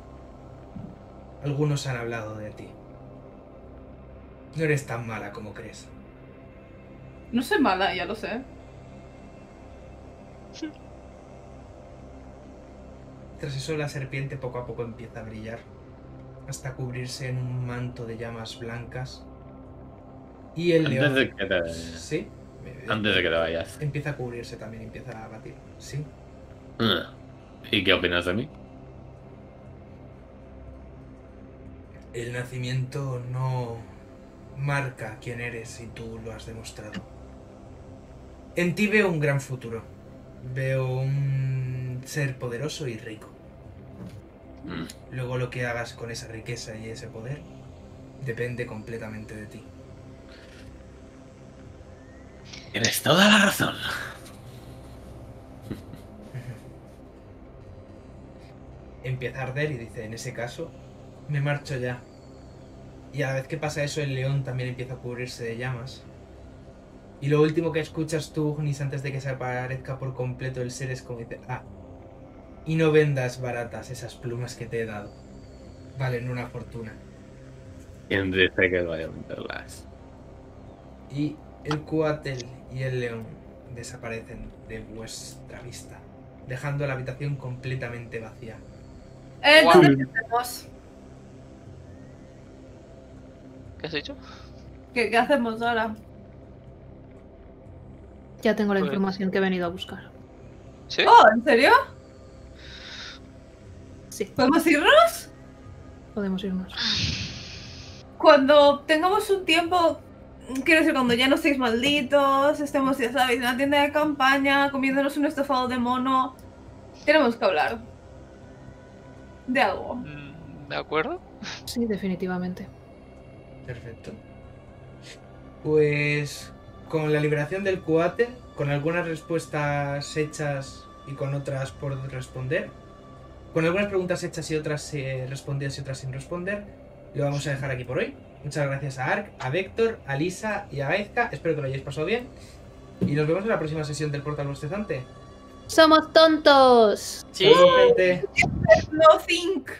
Algunos han hablado de ti. No eres tan mala como crees. No soy mala, ya lo sé. Tras eso la serpiente poco a poco empieza a brillar hasta cubrirse en un manto de llamas blancas. Y el Antes león... de que te, Sí. antes de que te vayas. Empieza a cubrirse también, empieza a batir. Sí. Ah. ¿Y qué opinas de mí? El nacimiento no marca quién eres y tú lo has demostrado. En ti veo un gran futuro. Veo un ser poderoso y rico. Mm. Luego lo que hagas con esa riqueza y ese poder depende completamente de ti. Tienes toda la razón. empieza a arder y dice, en ese caso, me marcho ya. Y a la vez que pasa eso, el león también empieza a cubrirse de llamas. Y lo último que escuchas tú, Nis, antes de que se aparezca por completo el ser, es como dice, ah, y no vendas baratas esas plumas que te he dado. Valen una fortuna. ¿Quién dice que vaya a venderlas? Y el cuatel y el león desaparecen de vuestra vista, dejando la habitación completamente vacía. Eh, ¿qué has dicho? ¿Qué, qué hacemos ahora? Ya tengo la Pues- información que he venido a buscar. ¿Sí? Oh, ¿en serio? Sí, ¿Podemos irnos? podemos irnos. Cuando tengamos un tiempo, quiero decir, cuando ya no estéis malditos, estemos, ya sabéis, en la tienda de campaña, comiéndonos un estofado de mono, tenemos que hablar. De algo. Mm, ¿De acuerdo? Sí, definitivamente. Perfecto. Pues con la liberación del cuate, con algunas respuestas hechas y con otras por responder, con algunas preguntas hechas y otras eh, respondidas y otras sin responder, lo vamos a dejar aquí por hoy. Muchas gracias a Ark, a Vector, a Lisa y a Gaizka. Espero que lo hayáis pasado bien. Y nos vemos en la próxima sesión del Portal Bostezante. ¡Somos tontos! Sí. No think.